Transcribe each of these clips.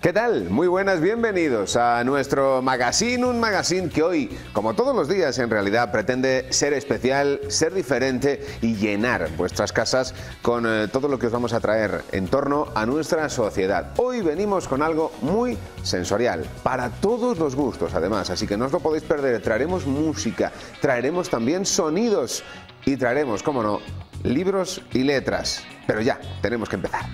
¿Qué tal? Muy buenas, bienvenidos a nuestro magazine, un magazine que hoy, como todos los días, en realidad pretende ser especial, ser diferente y llenar vuestras casas con eh, todo lo que os vamos a traer en torno a nuestra sociedad. Hoy venimos con algo muy sensorial, para todos los gustos además, así que no os lo podéis perder, traeremos música, traeremos también sonidos y traeremos, cómo no, libros y letras. Pero ya, tenemos que empezar.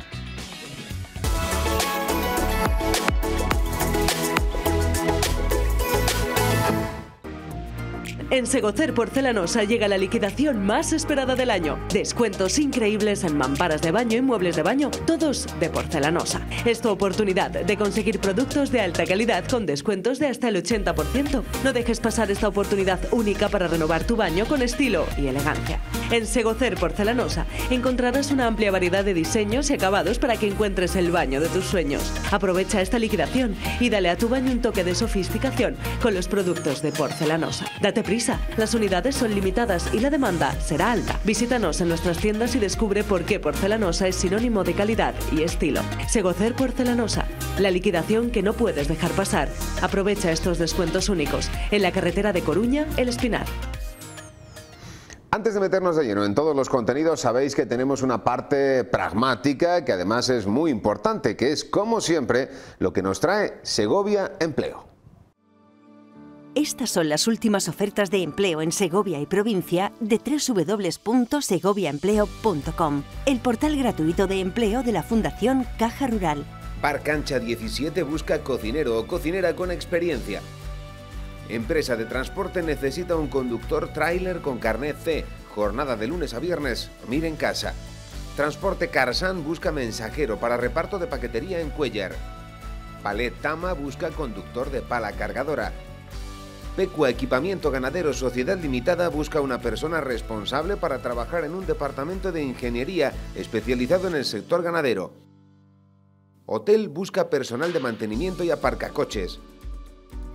En Segocer Porcelanosa llega la liquidación más esperada del año. Descuentos increíbles en mamparas de baño y muebles de baño, todos de porcelanosa. Es tu oportunidad de conseguir productos de alta calidad con descuentos de hasta el 80%. No dejes pasar esta oportunidad única para renovar tu baño con estilo y elegancia. En Segocer Porcelanosa encontrarás una amplia variedad de diseños y acabados para que encuentres el baño de tus sueños. Aprovecha esta liquidación y dale a tu baño un toque de sofisticación con los productos de porcelanosa. Date prisa las unidades son limitadas y la demanda será alta. Visítanos en nuestras tiendas y descubre por qué porcelanosa es sinónimo de calidad y estilo. Segocer Porcelanosa, la liquidación que no puedes dejar pasar. Aprovecha estos descuentos únicos en la carretera de Coruña, El Espinar. Antes de meternos de lleno en todos los contenidos, sabéis que tenemos una parte pragmática que además es muy importante, que es, como siempre, lo que nos trae Segovia Empleo. Estas son las últimas ofertas de empleo en Segovia y provincia de www.segoviaempleo.com, el portal gratuito de empleo de la Fundación Caja Rural. Cancha 17 busca cocinero o cocinera con experiencia. Empresa de transporte necesita un conductor tráiler con carnet C, jornada de lunes a viernes, mire en casa. Transporte Carsan busca mensajero para reparto de paquetería en Cuellar. Palet Tama busca conductor de pala cargadora. Pecua Equipamiento Ganadero Sociedad Limitada busca una persona responsable para trabajar en un departamento de ingeniería especializado en el sector ganadero. Hotel busca personal de mantenimiento y aparcacoches.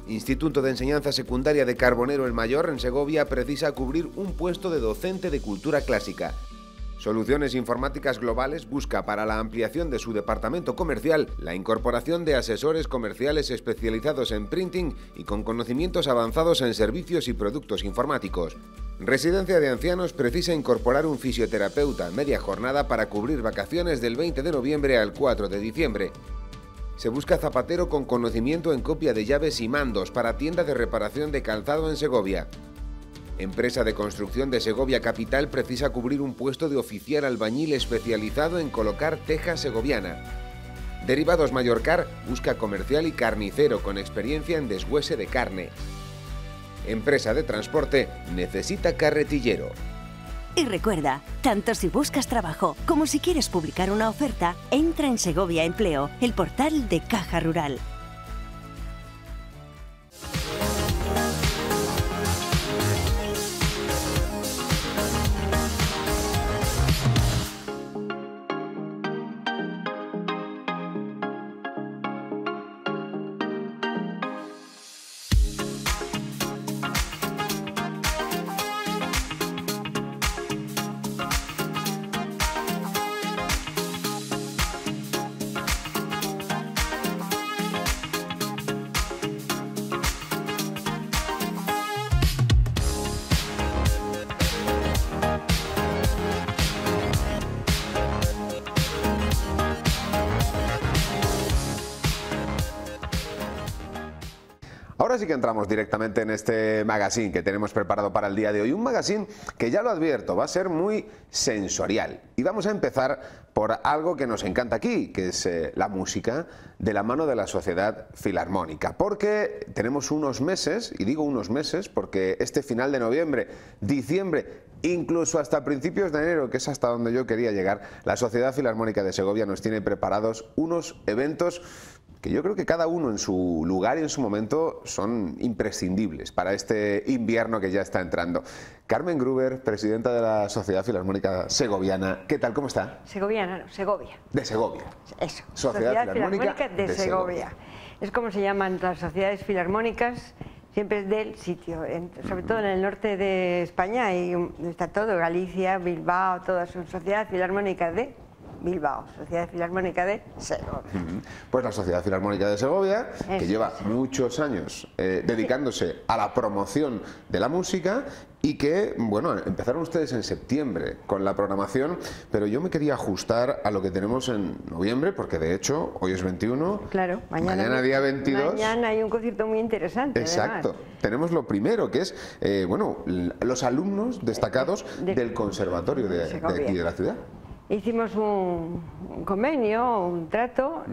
Instituto de Enseñanza Secundaria de Carbonero el Mayor en Segovia precisa cubrir un puesto de docente de cultura clásica. Soluciones Informáticas Globales busca para la ampliación de su departamento comercial la incorporación de asesores comerciales especializados en printing y con conocimientos avanzados en servicios y productos informáticos. Residencia de Ancianos precisa incorporar un fisioterapeuta media jornada para cubrir vacaciones del 20 de noviembre al 4 de diciembre. Se busca zapatero con conocimiento en copia de llaves y mandos para tienda de reparación de calzado en Segovia. Empresa de construcción de Segovia Capital precisa cubrir un puesto de oficial albañil especializado en colocar teja segoviana. Derivados Mallorcar busca comercial y carnicero con experiencia en deshuese de carne. Empresa de transporte necesita carretillero. Y recuerda, tanto si buscas trabajo como si quieres publicar una oferta, entra en Segovia Empleo, el portal de Caja Rural. Que entramos directamente en este magazine que tenemos preparado para el día de hoy. Un magazine que ya lo advierto, va a ser muy sensorial. Y vamos a empezar por algo que nos encanta aquí, que es eh, la música de la mano de la Sociedad Filarmónica. Porque tenemos unos meses, y digo unos meses porque este final de noviembre, diciembre, incluso hasta principios de enero, que es hasta donde yo quería llegar, la Sociedad Filarmónica de Segovia nos tiene preparados unos eventos que yo creo que cada uno en su lugar y en su momento son imprescindibles para este invierno que ya está entrando. Carmen Gruber, presidenta de la Sociedad Filarmónica Segoviana, ¿qué tal? ¿Cómo está? Segoviana, no, Segovia. De Segovia. Eso, Sociedad Filarmónica de, de Segovia. Segovia. Es como se llaman las sociedades filarmónicas, siempre del sitio, sobre todo en el norte de España, y está todo, Galicia, Bilbao, todas son sociedades filarmónicas de Bilbao, Sociedad Filarmónica de Segovia. Pues la Sociedad Filarmónica de Segovia, que lleva muchos años eh, dedicándose a la promoción de la música y que, bueno, empezaron ustedes en septiembre con la programación, pero yo me quería ajustar a lo que tenemos en noviembre, porque de hecho hoy es 21, Claro, mañana, día 22. Mañana hay un concierto muy interesante. Exacto. además. Tenemos lo primero, que es, eh, bueno, los alumnos destacados De- del conservatorio de, aquí de la ciudad. Hicimos un, un convenio, un trato.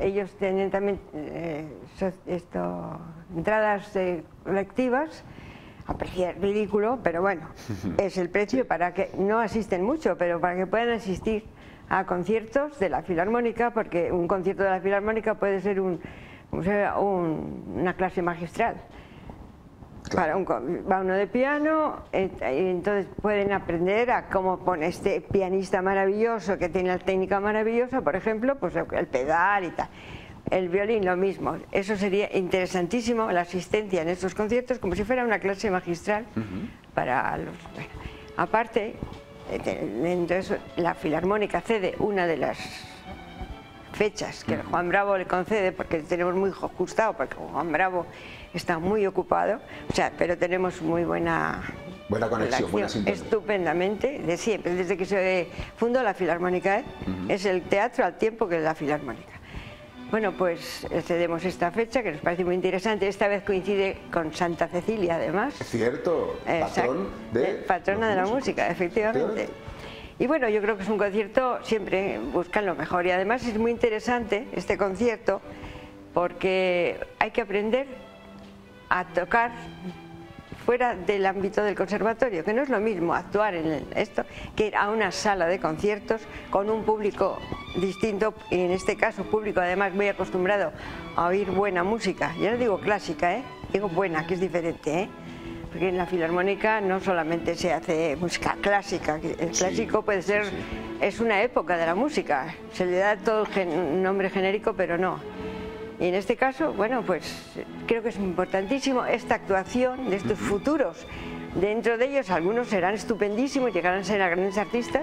Ellos tienen también eh, so- esto, entradas eh, colectivas. A precio ridículo, pero bueno, es el precio para que no asisten mucho, pero para que puedan asistir a conciertos de la Filarmónica, porque un concierto de la Filarmónica puede ser un- un- una clase magistral. Para un, va uno de piano, entonces pueden aprender a cómo pone este pianista maravilloso que tiene la técnica maravillosa, por ejemplo, pues el pedal y tal. El violín lo mismo. Eso sería interesantísimo, la asistencia en estos conciertos, como si fuera una clase magistral para los... bueno. Aparte, eh, entonces la Filarmónica cede una de las fechas que el Juan Bravo le concede, porque tenemos muy ajustado, porque Juan Bravo está muy ocupado, o sea, pero tenemos muy buena Buena conexión, buena sintonía. estupendamente, de siempre, desde que se fundó la Filarmónica, ¿eh? es el teatro al tiempo que la Filarmónica. Bueno, pues eh, cedemos esta fecha, que nos parece muy interesante, esta vez coincide con Santa Cecilia, además. Cierto, Exacto. patrón de patrona de la música, efectivamente. Y bueno, yo creo que es un concierto, siempre buscan lo mejor. Y además es muy interesante este concierto porque hay que aprender a tocar fuera del ámbito del conservatorio, que no es lo mismo actuar en esto que ir a una sala de conciertos con un público distinto, y en este caso público además muy acostumbrado a oír buena música. Yo no digo clásica, ¿eh? digo buena, que es diferente. ¿eh? Porque en la filarmónica no solamente se hace música clásica, el Sí, clásico puede sí, ser, sí. es una época de la música, se le da todo el gen- nombre genérico, pero no. Y en este caso, bueno, pues creo que es importantísimo esta actuación de estos futuros. Dentro de ellos algunos serán estupendísimos, llegarán a ser grandes artistas,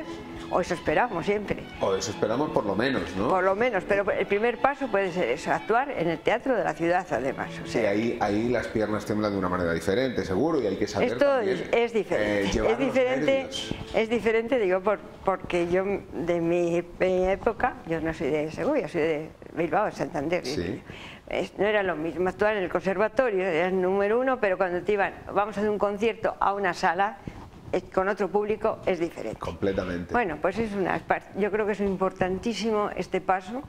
o eso esperamos siempre, O eso esperamos por lo menos, ¿no? por lo menos, pero el primer paso puede ser eso, actuar en el teatro de la ciudad además. O Sí, sea, ahí, ahí las piernas tiemblan de una manera diferente, seguro, y hay que saber Esto también, es, diferente. eh, es diferente, es diferente, digo, por- porque yo de mi, mi época, yo no soy de Segovia, soy de Bilbao, de Santander. Sí. Es- no era lo mismo actuar en el conservatorio, era el número uno, pero cuando te iban, vamos a hacer un concierto a una sala eh, con otro público, es diferente. Completamente. Bueno, pues es una yo creo que es importantísimo este paso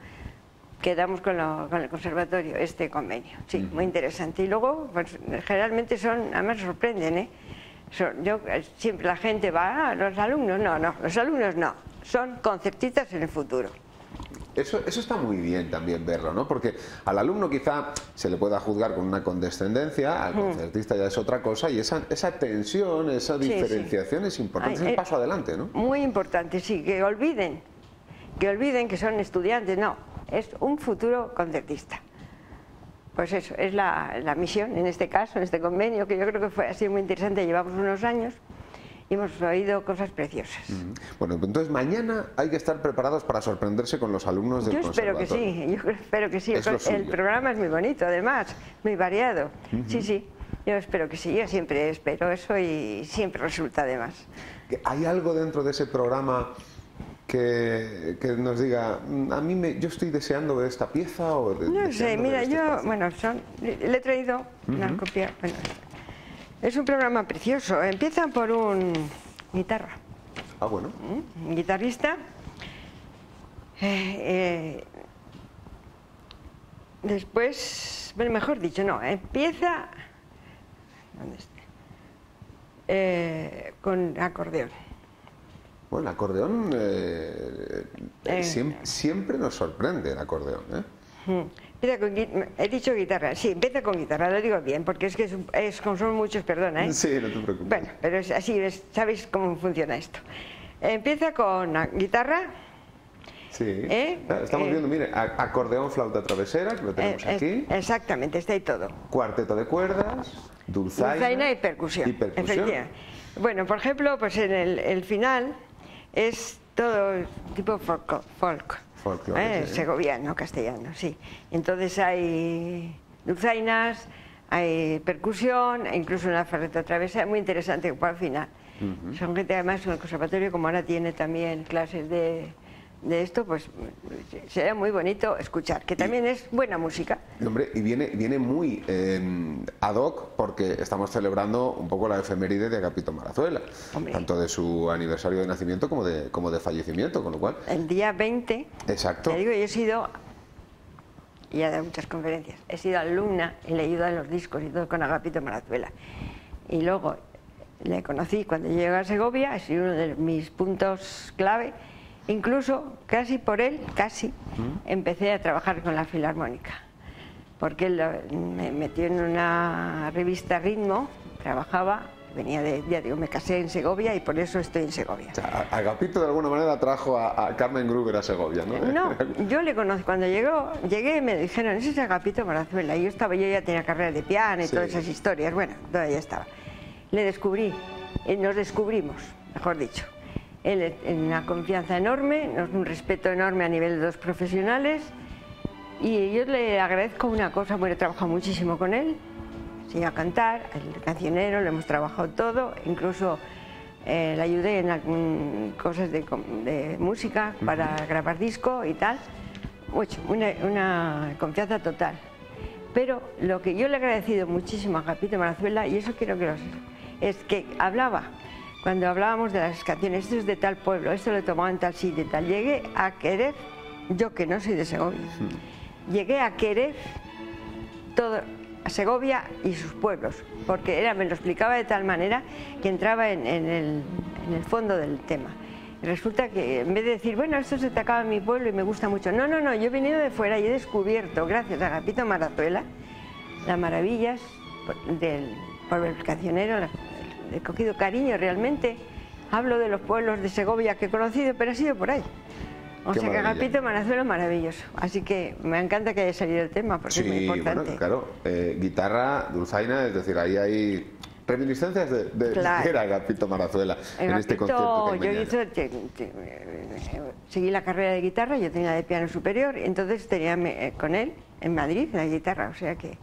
que damos con, lo- con el conservatorio, este convenio. Sí, muy interesante. Y luego, pues, generalmente son, además sorprenden, ¿eh? Son- yo, eh, siempre la gente va, "Ah, los alumnos, no, no, los alumnos no, son concertistas en el futuro. Eso, eso está muy bien también verlo, ¿no? Porque al alumno quizá se le pueda juzgar con una condescendencia, al concertista ya es otra cosa, y esa, esa tensión, esa sí. diferenciación es importante, Ay, es el eh, paso adelante, ¿no? Muy importante, sí, que olviden, que olviden que son estudiantes, no, es un futuro concertista. Pues eso, es la, la misión en este caso, en este convenio, que yo creo que fue, ha sido muy interesante, llevamos unos años y hemos oído cosas preciosas. Bueno, pues entonces mañana hay que estar preparados para sorprenderse con los alumnos del Yo espero que sí, yo espero que sí. Es El, suyo. programa es muy bonito, además, muy variado. Sí, sí, yo espero que sí, yo siempre espero eso y siempre resulta además. ¿Hay algo dentro de ese programa que, que nos diga, "Mm, a mí me, yo estoy deseando esta pieza o de- No sé, mira, este yo, espacio"? bueno, son, le he traído una copia. Bueno, es un programa precioso. Empieza por un guitarra, Ah, bueno. un guitarrista. eh, eh, después, bueno, mejor dicho, no, empieza ¿dónde está? Eh, con acordeón. Bueno, el acordeón eh, siem- siempre, nos sorprende el acordeón. ¿eh? Mm. Empieza con gui- he dicho guitarra, sí, empieza con guitarra, lo digo bien, porque es que es, es como son muchos, perdona, ¿eh? Sí, no te preocupes. Bueno, pero es así, es- sabéis cómo funciona esto. Empieza con guitarra, Sí. ¿Eh? Estamos Eh. viendo, mire, acordeón, flauta travesera, que lo tenemos eh, aquí. exactamente, está ahí todo. Cuarteto de cuerdas, dulzaina, Dulzaina y percusión. y percusión. Bueno, por ejemplo, pues en el, el final es todo tipo folk, folk Folclore, ¿eh? segoviano, castellano, sí. Entonces hay dulzainas, hay percusión, e incluso una ferreta travesa, muy interesante para el final. Son gente además en el conservatorio, como ahora tiene también clases de, de esto, pues sería muy bonito escuchar, que también es buena música. Y, Hombre, y viene, viene muy eh, ad hoc porque estamos celebrando un poco la efeméride de Agapito Marazuela, Hombre. tanto de su aniversario de nacimiento como de, como de fallecimiento, con lo cual, El día 20, exacto. te digo, yo he sido, y he dado muchas conferencias, he sido alumna y leído los discos y todo con Agapito Marazuela. Y luego le conocí cuando llegué a Segovia, ha sido uno de mis puntos clave. Incluso casi por él, casi, empecé a trabajar con la Filarmónica. Porque él me metió en una revista Ritmo, trabajaba, venía de, ya digo, me casé en Segovia y por eso estoy en Segovia. O sea, Agapito de alguna manera trajo a, a Carmen Gruber a Segovia, ¿no? No, yo le conocí, cuando llegó, llegué y me dijeron, ese es Agapito Marazuela. Y yo estaba, yo ya tenía carrera de piano y Sí. todas esas historias, bueno, todavía estaba. Le descubrí, eh, nos descubrimos, mejor dicho. Él en una confianza enorme, un respeto enorme a nivel de dos profesionales. Y yo le agradezco una cosa, bueno, he trabajado muchísimo con él, sí, a cantar, el cancionero, lo hemos trabajado todo, incluso eh, le ayudé en cosas de, de música para grabar disco y tal. Mucho, una, una confianza total. Pero lo que yo le he agradecido muchísimo a Capito Marazuela, y eso quiero que lo sepa, es que hablaba, cuando hablábamos de las canciones, esto es de tal pueblo, esto lo en tal sitio y tal, llegué a querer, yo que no soy de Segovia, llegué a querer todo a Segovia y sus pueblos, porque era, me lo explicaba de tal manera que entraba en, en el, en el fondo del tema. Resulta que en vez de decir, bueno, esto se te acaba en mi pueblo y me gusta mucho, no, no, no, yo he venido de fuera y he descubierto, gracias a Gapito Marazuela, las maravillas por- del pueblo del cancionero, he cogido cariño realmente. Hablo de los pueblos de Segovia que he conocido, pero ha sido por ahí. O Qué sea que. Agapito Marazuela es maravilloso. Así que me encanta que haya salido el tema porque es muy Sí, importante. bueno, claro, eh, guitarra, dulzaina, es decir, ahí hay reminiscencias de, de, Claro. Agapito Marazuela en este concierto. yo te- te- eh, seguí la carrera de guitarra, yo tenía de piano superior, entonces tenía me- eh, con él en Madrid la guitarra, o sea que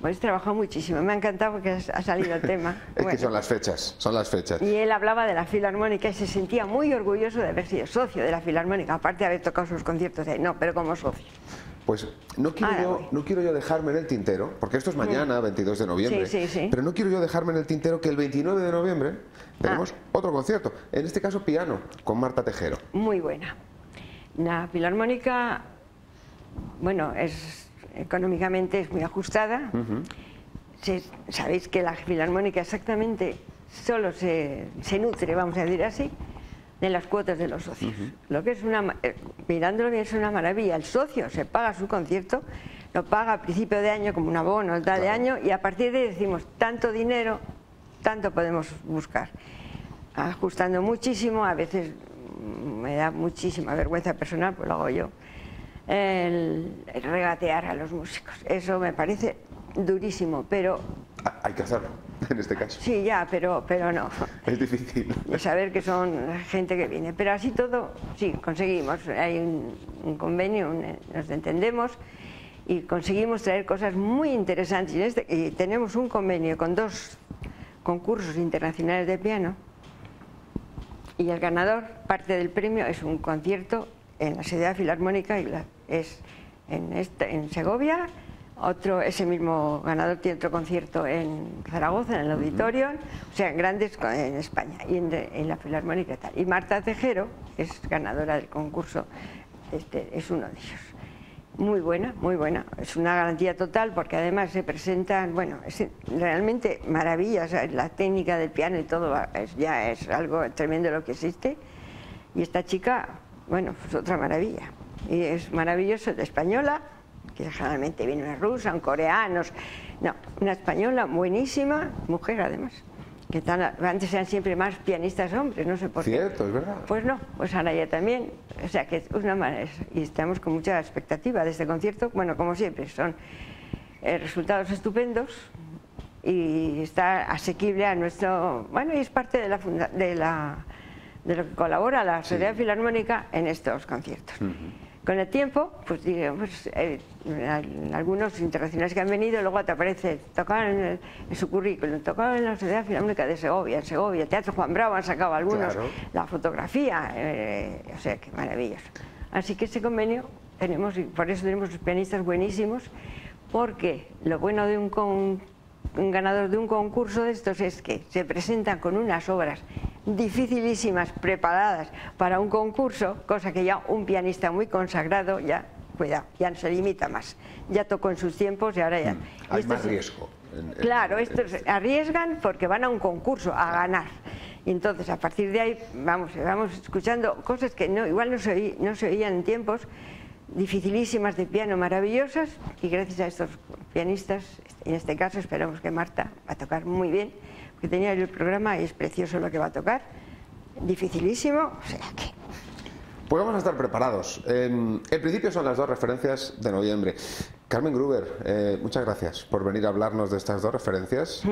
pues he trabajado muchísimo. Me ha encantado porque ha salido el tema. Es Bueno. que son las fechas, son las fechas. Y él hablaba de la Filarmónica y se sentía muy orgulloso de haber sido socio de la Filarmónica, aparte de haber tocado sus conciertos ahí, no, pero como socio. Pues no quiero, Ahora yo, no quiero yo dejarme en el tintero, porque esto es mañana, 22 de noviembre, Mm. Sí, sí, sí. pero no quiero yo dejarme en el tintero que el 29 de noviembre tenemos Ah. otro concierto, en este caso piano, con Marta Tejero. Muy buena. La Filarmónica, bueno, es económicamente es muy ajustada. Se- Sabéis que la Filarmónica exactamente solo se, se nutre, vamos a decir así, de las cuotas de los socios. Lo que es una, eh, mirándolo bien es una maravilla. El socio se paga su concierto, lo paga a principio de año como un abono, tal de año, y a partir de ahí decimos, tanto dinero, tanto podemos buscar. Ajustando muchísimo, a veces mm, me da muchísima vergüenza personal, pues lo hago yo, el, el regatear a los músicos. Eso me parece durísimo, pero Ah, Hay que hacerlo, en este caso. sí, ya, pero, pero no. Es difícil. Y saber que son gente que viene. Pero así todo, sí, conseguimos. Hay un, un convenio, un- nos entendemos y conseguimos traer cosas muy interesantes. Y, este- y tenemos un convenio con dos concursos internacionales de piano y el ganador, parte del premio, es un concierto en la sede filarmónica y la- es en, esta- en Segovia. Otro, ese mismo ganador tiene otro concierto en Zaragoza, en el auditorio, o sea, en grandes en España y en, de- en la filarmónica y tal. Y Marta Tejero es ganadora del concurso, este, es uno de ellos. Muy buena, muy buena. Es una garantía total porque además se presentan, bueno, es realmente maravillas. La técnica del piano y todo es, ya es algo tremendo lo que existe. Y esta chica, bueno, pues otra maravilla. Y es maravilloso, de española, que generalmente viene una rusa, un coreanos. No, una española buenísima, mujer además. Que tan, antes eran siempre más pianistas hombres, no sé por qué. Cierto, es verdad. Pues no, pues ahora ya también. O sea que es una manera. Y estamos con mucha expectativa de este concierto. Bueno, como siempre, son eh, resultados estupendos y está asequible a nuestro. Bueno, y es parte de la, funda- de la, de lo que colabora la Sociedad Filarmónica en estos conciertos. Con el tiempo, pues digamos, eh, algunos internacionales que han venido, luego te aparece, tocaban en, su currículum, tocaban en la Sociedad Filarmónica de Segovia, en Segovia, Teatro Juan Bravo han sacado algunos, la fotografía, eh, o sea, qué maravilloso. Así que ese convenio tenemos, y por eso tenemos pianistas buenísimos, porque lo bueno de un, un ganador de un concurso de estos es que se presentan con unas obras dificilísimas preparadas para un concurso, cosa que ya un pianista muy consagrado ya, cuidado, ya se limita más. Ya tocó en sus tiempos y ahora ya... Mm, hay más riesgo. claro, estos arriesgan porque van a un concurso a ganar. Y entonces, a partir de ahí, vamos, vamos escuchando cosas que no, igual no se, no se oían en tiempos, dificilísimas de piano, maravillosas, y gracias a estos pianistas, en este caso esperamos que Marta va a tocar muy bien, que tenía el programa y es precioso lo que va a tocar, dificilísimo, o sea que... Pues vamos a estar preparados. En, principio son las dos referencias de noviembre. Carmen Gruber, eh, muchas gracias por venir a hablarnos de estas dos referencias.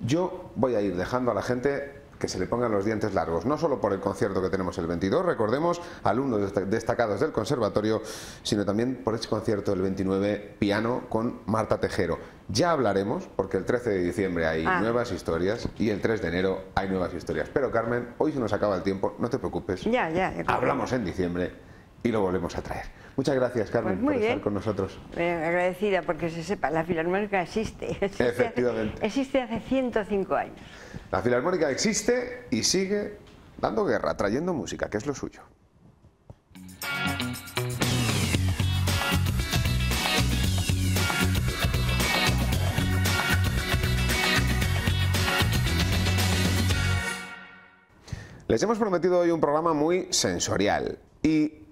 Yo voy a ir dejando a la gente que se le pongan los dientes largos, no solo por el concierto que tenemos el 22, recordemos, alumnos destacados del conservatorio, sino también por ese concierto del 29, piano con Marta Tejero. Ya hablaremos, porque el 13 de diciembre hay ah. nuevas historias y el 3 de enero hay nuevas historias. Pero Carmen, hoy se nos acaba el tiempo, no te preocupes. Ya, ya. Hablamos en diciembre y lo volvemos a traer. Muchas gracias, Carmen, pues por estar con nosotros. agradecida porque se sepa, la Filarmónica existe. existe Efectivamente. Hace, existe hace 105 años. La Filarmónica existe y sigue dando guerra, trayendo música, que es lo suyo. Les hemos prometido hoy un programa muy sensorial y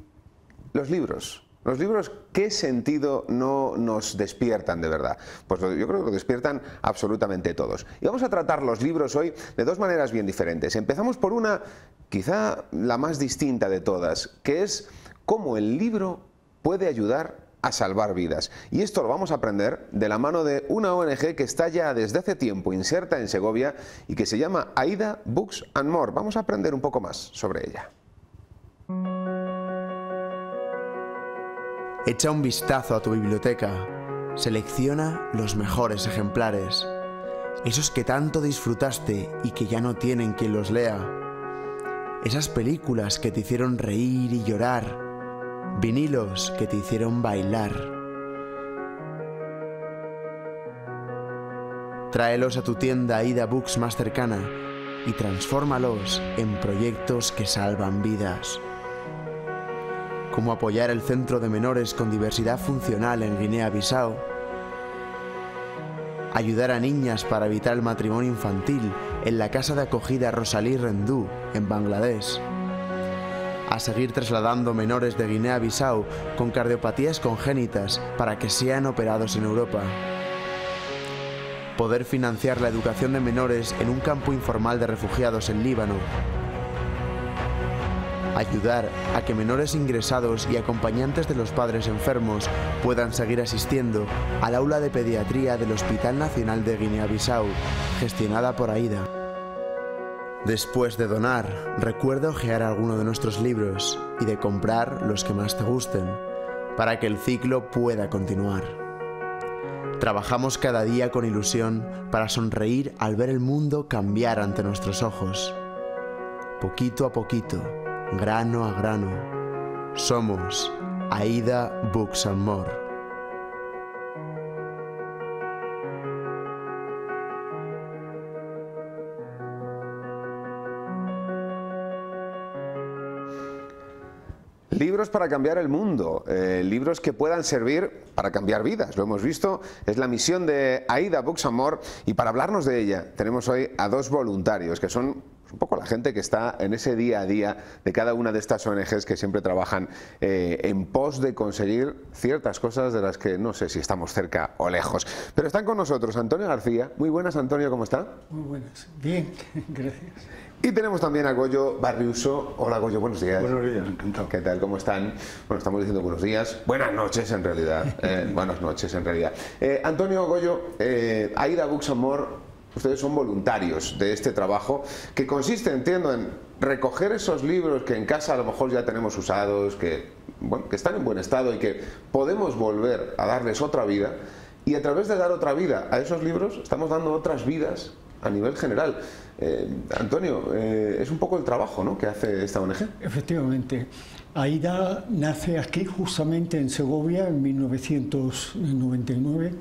los libros. Los libros, ¿qué sentido no nos despiertan de verdad? Pues yo creo que lo despiertan absolutamente todos. Y vamos a tratar los libros hoy de dos maneras bien diferentes. Empezamos por una, quizá la más distinta de todas, que es cómo el libro puede ayudar a salvar vidas. Y esto lo vamos a aprender de la mano de una ONG que está ya desde hace tiempo inserta en Segovia y que se llama AIDA Books and More. Vamos a aprender un poco más sobre ella. Echa un vistazo a tu biblioteca, selecciona los mejores ejemplares, esos que tanto disfrutaste y que ya no tienen quien los lea, esas películas que te hicieron reír y llorar, vinilos que te hicieron bailar. Tráelos a tu tienda Ida Books más cercana y transfórmalos en proyectos que salvan vidas como apoyar el Centro de Menores con Diversidad Funcional en Guinea-Bissau, ayudar a niñas para evitar el matrimonio infantil en la casa de acogida Rosalí Rendú, en Bangladesh, a seguir trasladando menores de Guinea-Bissau con cardiopatías congénitas para que sean operados en Europa, poder financiar la educación de menores en un campo informal de refugiados en Líbano, ayudar a que menores ingresados y acompañantes de los padres enfermos puedan seguir asistiendo al aula de pediatría del Hospital Nacional de Guinea-Bissau, gestionada por AIDA. Después de donar, recuerda ojear alguno de nuestros libros y de comprar los que más te gusten, para que el ciclo pueda continuar. Trabajamos cada día con ilusión para sonreír al ver el mundo cambiar ante nuestros ojos. Poquito a poquito, grano a grano. Somos Aida Books and More. Libros para cambiar el mundo, eh, libros que puedan servir para cambiar vidas, lo hemos visto, es la misión de Aida Books and More y para hablarnos de ella tenemos hoy a dos voluntarios que son un poco la gente que está en ese día a día de cada una de estas ONGs que siempre trabajan eh, en pos de conseguir ciertas cosas de las que no sé si estamos cerca o lejos. Pero están con nosotros Antonio García. Muy buenas, Antonio, ¿cómo está? Muy buenas. Bien, gracias. Y tenemos también a Goyo Barriuso. Hola Goyo, buenos días. Buenos días, encantado. ¿Qué tal? ¿Cómo están? Bueno, estamos diciendo buenos días. Buenas noches en realidad. Eh, buenas noches en realidad. Eh, Antonio Goyo, Aida Buxamor Ustedes son voluntarios de este trabajo que consiste, entiendo, en recoger esos libros que en casa a lo mejor ya tenemos usados, que, bueno, que están en buen estado y que podemos volver a darles otra vida. Y a través de dar otra vida a esos libros, estamos dando otras vidas a nivel general. Eh, Antonio, eh, es un poco el trabajo ¿no? que hace esta ONG. Efectivamente. AIDA nace aquí justamente en Segovia en 1999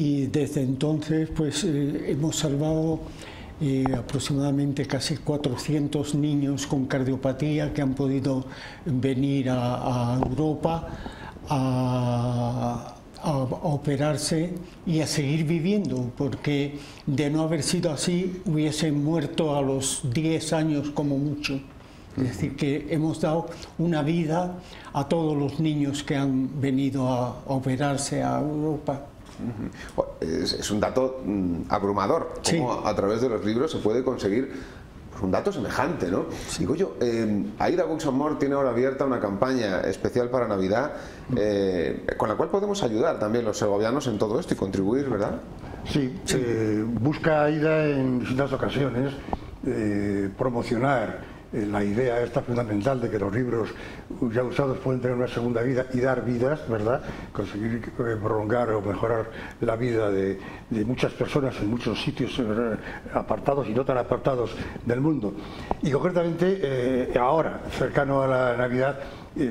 y desde entonces pues eh, hemos salvado aproximadamente casi 400 niños con cardiopatía que han podido venir a, a Europa a a, operarse y a seguir viviendo, porque de no haber sido así hubiesen muerto a los 10 años como mucho. Es decir, que hemos dado una vida a todos los niños que han venido a, operarse a Europa. Es, un dato mm, abrumador, como a través de los libros se puede conseguir un dato semejante, ¿no? Digo yo, eh, Aida Books More tiene ahora abierta una campaña especial para Navidad eh, con la cual podemos ayudar también los segovianos en todo esto y contribuir, ¿verdad? Sí, eh, busca Aida en distintas ocasiones eh, promocionar la idea esta fundamental de que los libros ya usados pueden tener una segunda vida y dar vidas, ¿verdad? Conseguir eh, prolongar o mejorar la vida de, muchas personas en muchos sitios eh, apartados y no tan apartados del mundo. Y concretamente ahora, cercano a la Navidad,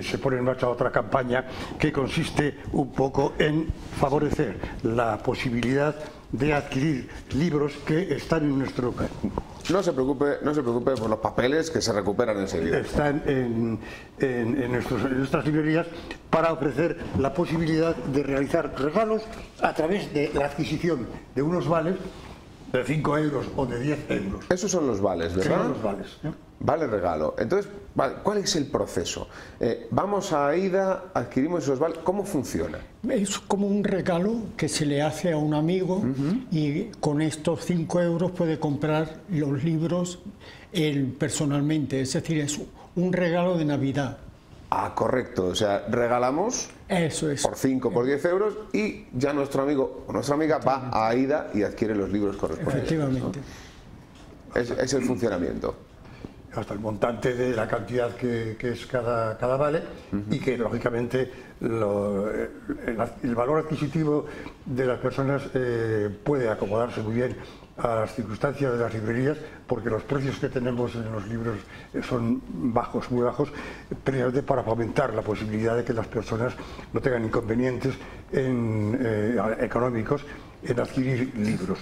se pone en marcha otra campaña que consiste un poco en favorecer la posibilidad de adquirir libros que están en nuestro no se preocupe, no se preocupe por los papeles que se recuperan enseguida. Están en, en, nuestras librerías para ofrecer la posibilidad de realizar regalos a través de la adquisición de unos vales de 5 euros o de 10 euros. Esos son los vales, ¿verdad? Son los vales. Vale regalo. Entonces, ¿cuál es el proceso? Eh, vamos a AIDA, adquirimos esos vales. ¿Cómo funciona? Es como un regalo que se le hace a un amigo y con estos 5 euros puede comprar los libros él personalmente. Es decir, es un regalo de Navidad. Ah, correcto. O sea, regalamos Eso es. por 5, por 10 euros y ya nuestro amigo o nuestra amiga va a AIDA y adquiere los libros correspondientes. Efectivamente. Es, el funcionamiento hasta el montante de la cantidad que, es cada, cada vale y que lógicamente el, valor adquisitivo de las personas eh, puede acomodarse muy bien a las circunstancias de las librerías porque los precios que tenemos en los libros eh, son bajos, muy bajos, precisamente para fomentar la posibilidad de que las personas no tengan inconvenientes eh, económicos en adquirir libros.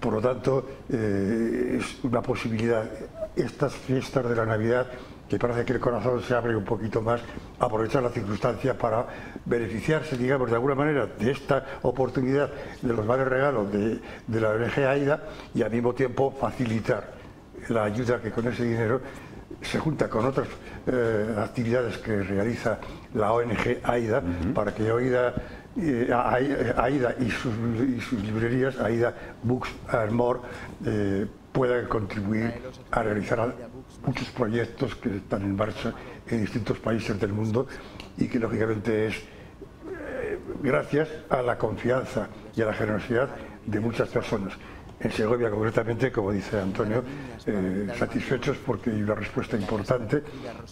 Por lo tanto, es una posibilidad. Estas fiestas de la Navidad que parece que el corazón se abre un poquito más, aprovechar la circunstancia para beneficiarse, digamos, de alguna manera de esta oportunidad de los varios regalos de, la ONG AIDA y al mismo tiempo facilitar la ayuda que con ese dinero se junta con otras eh, actividades que realiza la ONG AIDA para que AIDA, eh, AIDA y, sus, librerías, AIDA Books and More, eh, puedan contribuir a realizar muchos proyectos que están en marcha en distintos países del mundo y que lógicamente es eh, gracias a la confianza y a la generosidad de muchas personas. En Segovia concretamente, como dice Antonio, eh, satisfechos porque hay una respuesta importante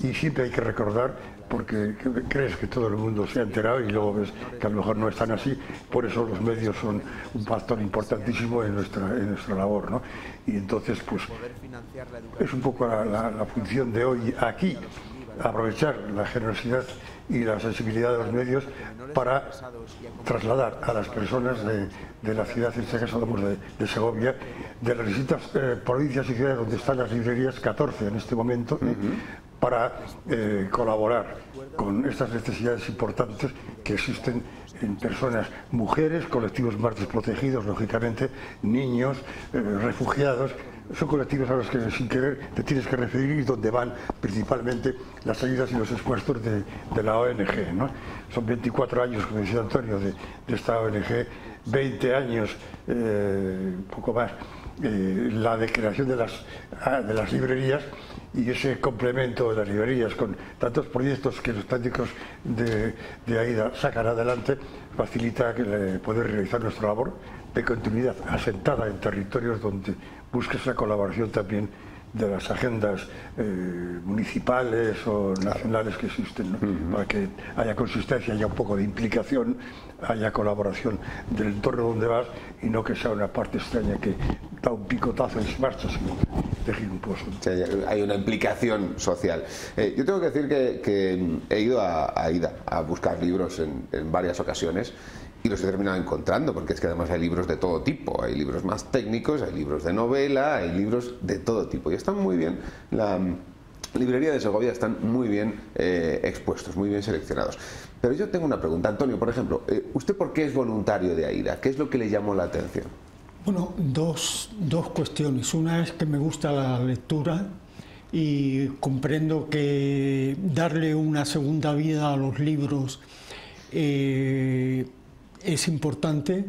y siempre hay que recordar porque crees que todo el mundo se ha enterado y luego ves que a lo mejor no están así, por eso los medios son un factor importantísimo en nuestra, en nuestra labor. ¿no? Y entonces, pues, es un poco la, función de hoy aquí, aprovechar la generosidad y la sensibilidad de los medios para trasladar a las personas de, la ciudad, en este caso de, de Segovia, de las distintas eh, provincias y ciudades donde están las librerías, 14 en este momento, ¿eh? para eh, colaborar con estas necesidades importantes que existen en personas, mujeres, colectivos más desprotegidos, lógicamente, niños, eh, refugiados, son colectivos a los que sin querer te tienes que referir y donde van principalmente las ayudas y los esfuerzos de, la ONG. ¿no? Son 24 años, como decía Antonio, de, esta ONG, 20 años, eh, poco más, eh, la de creación de las, ah, de las librerías y ese complemento de las librerías con tantos proyectos que los técnicos de, de AIDA sacan adelante facilita poder realizar nuestra labor de continuidad, asentada en territorios donde busques la colaboración también de las agendas eh, municipales o nacionales que existen, para que haya consistencia, haya un poco de implicación, haya colaboración del entorno donde vas y no que sea una parte extraña que da un picotazo y se marcha sin tejer un pozo. hay una implicación social. Eh, yo tengo que decir que, he ido a, a, Ida a buscar libros en, en varias ocasiones y los he terminado encontrando, porque es que además hay libros de todo tipo, hay libros más técnicos, hay libros de novela, hay libros de todo tipo, y están muy bien, la librería de Segovia están muy bien eh, expuestos, muy bien seleccionados. Pero yo tengo una pregunta, Antonio, por ejemplo, eh, ¿usted por qué es voluntario de AIDA? ¿Qué es lo que le llamó la atención? Bueno, dos, dos cuestiones. Una es que me gusta la lectura y comprendo que darle una segunda vida a los libros eh, es importante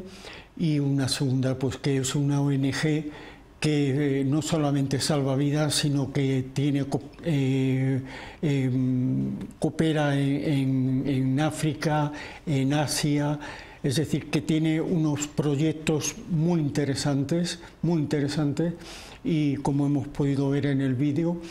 y una segunda, pues que es una ONG que eh, no solamente salva vidas, sino que tiene, eh, em, coopera en, en, África, en Asia, es decir, que tiene unos proyectos muy interesantes, muy interesantes, y como hemos podido ver en el vídeo,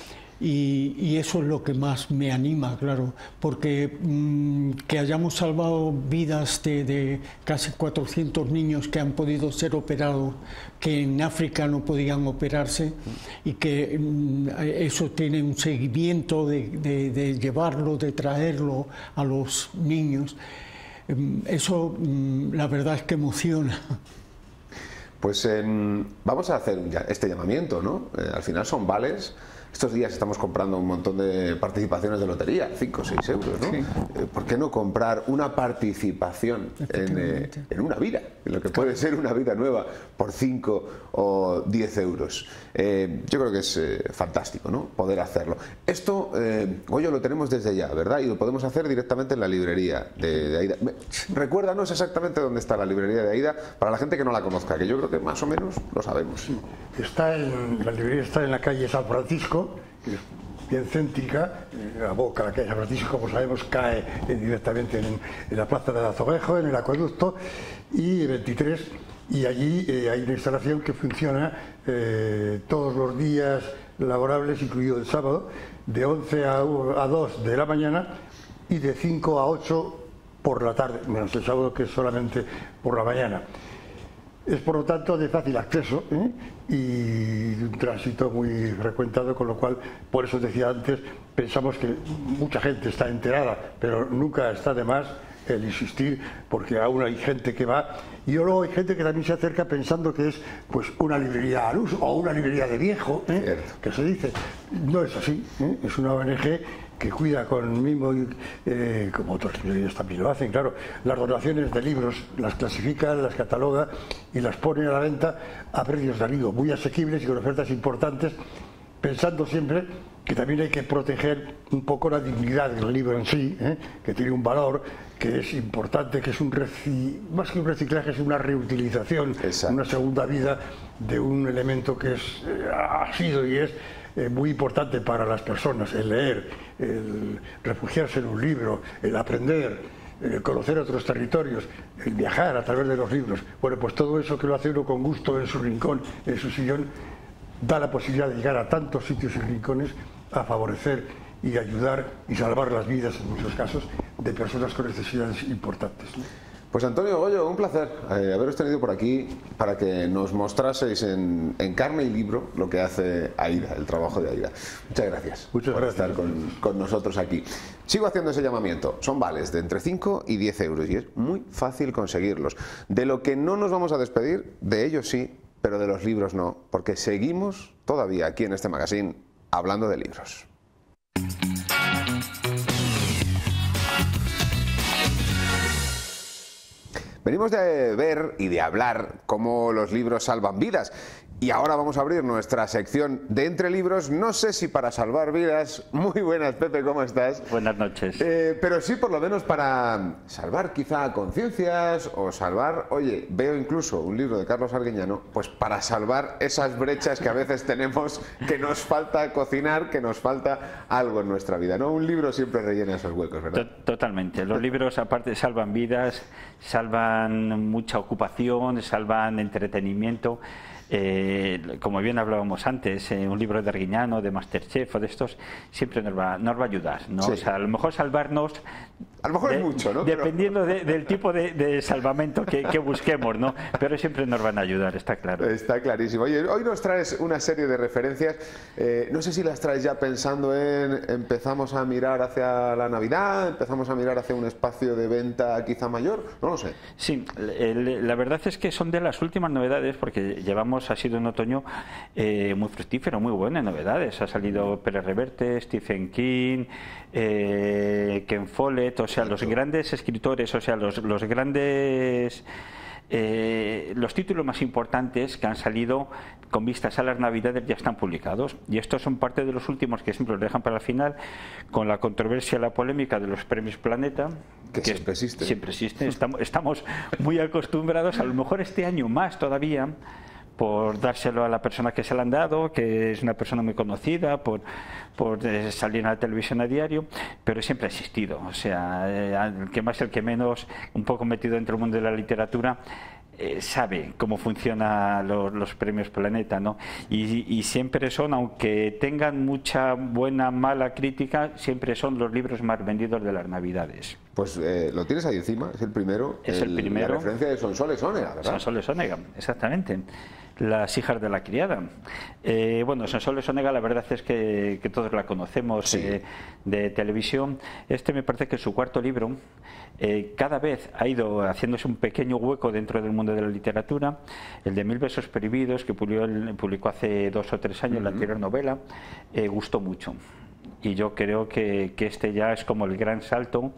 y, eso es lo que más me anima, claro, porque mm, que hayamos salvado vidas de, casi 400 niños que han podido ser operados, que en África no podían operarse, y que mm, eso tiene un seguimiento de, llevarlo, de traerlo a los niños, mm, eso la verdad es que emociona. Pues vamos a hacer este llamamiento, ¿no? Eh, al final son vales estos días estamos comprando un montón de participaciones de lotería, 5 o 6 euros, ¿no? Eh, ¿Por qué no comprar una participación eh, en, una vida, en lo que puede ser una vida nueva, por 5 o 10 euros? Eh, yo creo que es fantástico, ¿no? Poder hacerlo. Esto, hoy lo tenemos desde ya, ¿verdad? Y lo podemos hacer directamente en la librería de, Aida. Recuérdanos exactamente dónde está la librería de Aida para la gente que no la conozca, que yo creo que más o menos lo sabemos. Está en, la librería está en la calle San Francisco que es bien céntrica, eh, la boca, la calle San Francisco, como sabemos, cae eh, directamente en, la plaza de Azoguejo, en el acueducto, y 23, y allí eh, hay una instalación que funciona todos los días laborables, incluido el sábado, de 11 a, a 2 de la mañana y de 5 a 8 por la tarde, menos el sábado que es solamente por la mañana. Es por lo tanto de fácil acceso ¿eh? y un tránsito muy frecuentado, con lo cual, por eso decía antes, pensamos que mucha gente está enterada, pero nunca está de más el insistir, porque aún hay gente que va, y luego hay gente que también se acerca pensando que es pues una librería al uso o una librería de viejo, ¿eh? que se dice. No es así, ¿eh? es una ONG que cuida con mimo, eh, como otros librerías también lo hacen, claro, las donaciones de libros las clasifica, las cataloga y las pone a la venta a precios de amigo, muy asequibles y con ofertas importantes, pensando siempre que también hay que proteger un poco la dignidad del libro en sí, ¿eh? que tiene un valor, que es importante, que es un más que un reciclaje, es una reutilización, una segunda vida de un elemento que es, eh, ha sido y es eh, muy importante para las personas, el leer, el refugiarse en un libro, el aprender, el conocer otros territorios, el viajar a través de los libros. Bueno, pues todo eso que lo hace uno con gusto en su rincón, en su sillón, da la posibilidad de llegar a tantos sitios y rincones a favorecer y ayudar y salvar las vidas, en muchos casos, de personas con necesidades importantes. Pues Antonio Goyo, un placer eh, haberos tenido por aquí para que nos mostraseis en, carne y libro lo que hace AIDA, el trabajo de AIDA. Muchas gracias Muchas por gracias. estar con, nosotros aquí. Sigo haciendo ese llamamiento. Son vales de entre 5 y 10 euros y es muy fácil conseguirlos. De lo que no nos vamos a despedir, de ellos sí, pero de los libros no, porque seguimos todavía aquí en este magazine hablando de libros. Venimos de ver y de hablar cómo los libros salvan vidas y ahora vamos a abrir nuestra sección de entre libros, no sé si para salvar vidas, muy buenas Pepe, ¿cómo estás? Buenas noches. Eh, pero sí por lo menos para salvar quizá conciencias o salvar, oye, veo incluso un libro de Carlos Arguiñano, pues para salvar esas brechas que a veces tenemos, que nos falta cocinar, que nos falta algo en nuestra vida, ¿no? Un libro siempre rellena esos huecos, ¿verdad? Totalmente, los libros aparte salvan vidas, salvan salvan mucha ocupación, salvan entretenimiento. Eh, como bien hablábamos antes, eh, un libro de Arguiñano, de Masterchef o de estos, siempre nos va, nos va a ayudar. ¿no? O sea, a lo mejor salvarnos. A lo mejor es mucho, ¿no? Dependiendo del tipo de, salvamento que, busquemos, ¿no? Pero siempre nos van a ayudar, está claro. Está clarísimo. Oye, hoy nos traes una serie de referencias. Eh, no sé si las traes ya pensando en empezamos a mirar hacia la Navidad, empezamos a mirar hacia un espacio de venta quizá mayor, no lo sé. Sí, la verdad es que son de las últimas novedades porque llevamos ha sido un otoño eh, muy fructífero, muy bueno en novedades. Ha salido Pérez Reverte, Stephen King, eh, Ken Follett, o sea, los grandes escritores, o sea, los, los grandes... Eh, los títulos más importantes que han salido con vistas a las navidades ya están publicados. Y estos son parte de los últimos que siempre los dejan para el final con la controversia, la polémica de los premios Planeta que, siempre existe. siempre existe. Estamos, estamos muy acostumbrados a lo mejor este año más todavía por dárselo a la persona que se lo han dado, que es una persona muy conocida, por, por eh, salir en la televisión a diario, pero siempre ha existido. O sea, eh, el que más, el que menos, un poco metido dentro del mundo de la literatura, eh, sabe cómo funcionan los, premios Planeta, ¿no? Y, siempre son, aunque tengan mucha buena, mala crítica, siempre son los libros más vendidos de las Navidades. Pues lo tienes ahí encima, es el primero. Es el, primero. La referencia de Sonsoles Onega, ¿verdad? Sonsoles Onega, exactamente las hijas de la criada. Eh, bueno, Sonsoles Onega, la verdad es que, todos la conocemos eh, de televisión. Este me parece que es su cuarto libro. Eh, cada vez ha ido haciéndose un pequeño hueco dentro del mundo de la literatura. El de Mil besos prohibidos, que publicó, hace dos o tres años la anterior novela, gustó mucho. Y yo creo que, que este ya es como el gran salto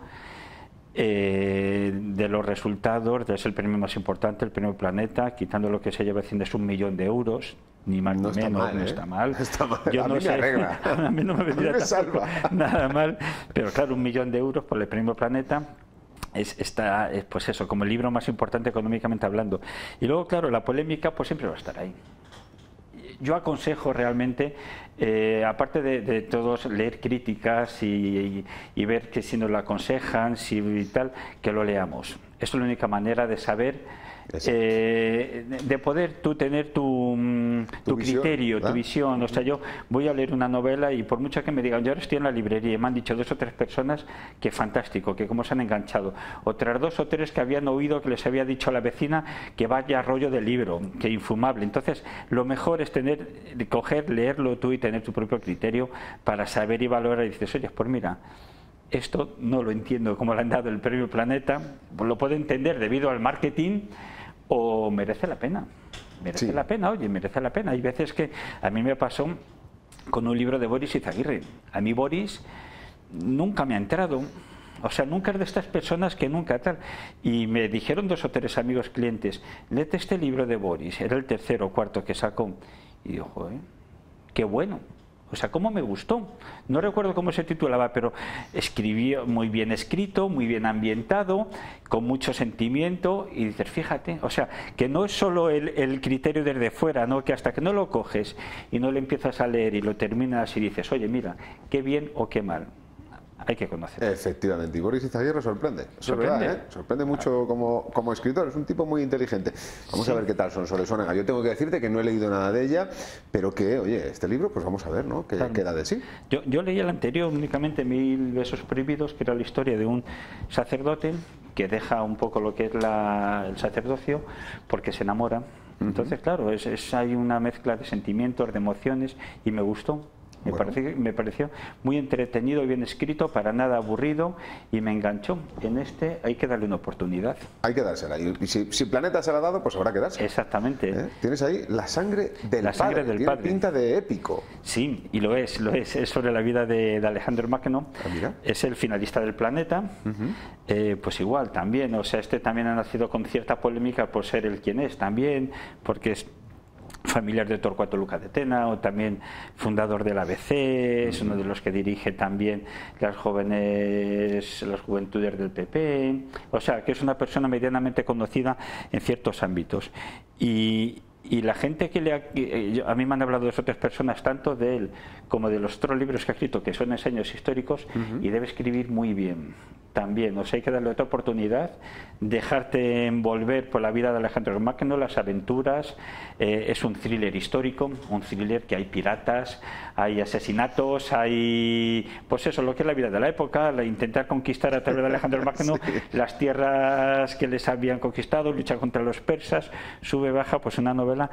eh, de los resultados, es el premio más importante, el premio Planeta, quitando lo que se lleva haciendo es un millón de euros, ni más ni menos, no ¿eh? está mal. Yo a no mí sé, a mí no me vendría nada mal, pero claro, un millón de euros por el premio Planeta es, está, pues eso, como el libro más importante económicamente hablando. Y luego, claro, la polémica pues siempre va a estar ahí yo aconsejo realmente, eh, aparte de, todos, leer críticas y, ver que si nos lo aconsejan, si y tal, que lo leamos. Es la única manera de saber eh, de poder tú tener tu, mm, tu, criterio, tu visión. O sea, yo voy a leer una novela y por mucho que me digan, yo ahora estoy en la librería y me han dicho dos o tres personas que fantástico, que cómo se han enganchado. Otras dos o tres que habían oído que les había dicho a la vecina que vaya rollo del libro, que infumable. Entonces, lo mejor es tener, coger, leerlo tú y tener tu propio criterio para saber y valorar. Y dices, oye, pues mira, esto no lo entiendo como le han dado el premio Planeta, lo puedo entender debido al marketing o merece la pena. Merece la pena, oye, merece la pena. Hay veces que a mí me pasó con un libro de Boris Izaguirre. A mí Boris nunca me ha entrado. O sea, nunca es de estas personas que nunca tal. Y me dijeron dos o tres amigos clientes, léete este libro de Boris. Era el tercero o cuarto que sacó. Y dijo, ¿eh? qué bueno. O sea, cómo me gustó. No recuerdo cómo se titulaba, pero escribió muy bien escrito, muy bien ambientado, con mucho sentimiento. Y dices, fíjate, o sea, que no es solo el, criterio desde fuera, ¿no? que hasta que no lo coges y no lo empiezas a leer y lo terminas y dices, oye, mira, qué bien o qué mal hay que conocer. Efectivamente, y Boris Izaguirre sorprende. Sorprende, ¿eh? sorprende mucho como, como, escritor, es un tipo muy inteligente. Vamos a ver qué tal son Sonega. Yo tengo que decirte que no he leído nada de ella, pero que, oye, este libro, pues vamos a ver, ¿no? ¿Qué queda de sí? Yo, yo leí el anterior, únicamente Mil besos prohibidos, que era la historia de un sacerdote que deja un poco lo que es la, el sacerdocio porque se enamora. Entonces, claro, es, hay una mezcla de sentimientos, de emociones, y me gustó. Me, me pareció muy entretenido y bien escrito, para nada aburrido y me enganchó. En este hay que darle una oportunidad. Hay que dársela. Y si, si Planeta se la ha dado, pues habrá que darse. Exactamente. ¿Eh? Tienes ahí la sangre del la Sangre del Tiene pinta de épico. Sí, y lo es, lo es. Es sobre la vida de, Alejandro Magno. Ah, es el finalista del Planeta. Eh, pues igual, también. O sea, este también ha nacido con cierta polémica por ser el quien es también, porque es familiar de Torcuato Luca de Tena, o también fundador del ABC, es uno de los que dirige también las jóvenes, las juventudes del PP, o sea, que es una persona medianamente conocida en ciertos ámbitos. Y, la gente que le ha, eh, a mí me han hablado dos otras personas tanto de él como de los otros libros que ha escrito que son enseños históricos y debe escribir muy bien también. O sea, hay que darle otra oportunidad, dejarte envolver por la vida de Alejandro Magno, las aventuras. Eh, es un thriller histórico, un thriller que hay piratas, hay asesinatos, hay. Pues eso, lo que es la vida de la época, la intentar conquistar a través de Alejandro Magno las tierras que les habían conquistado, lucha contra los persas, sube, baja, pues una novela.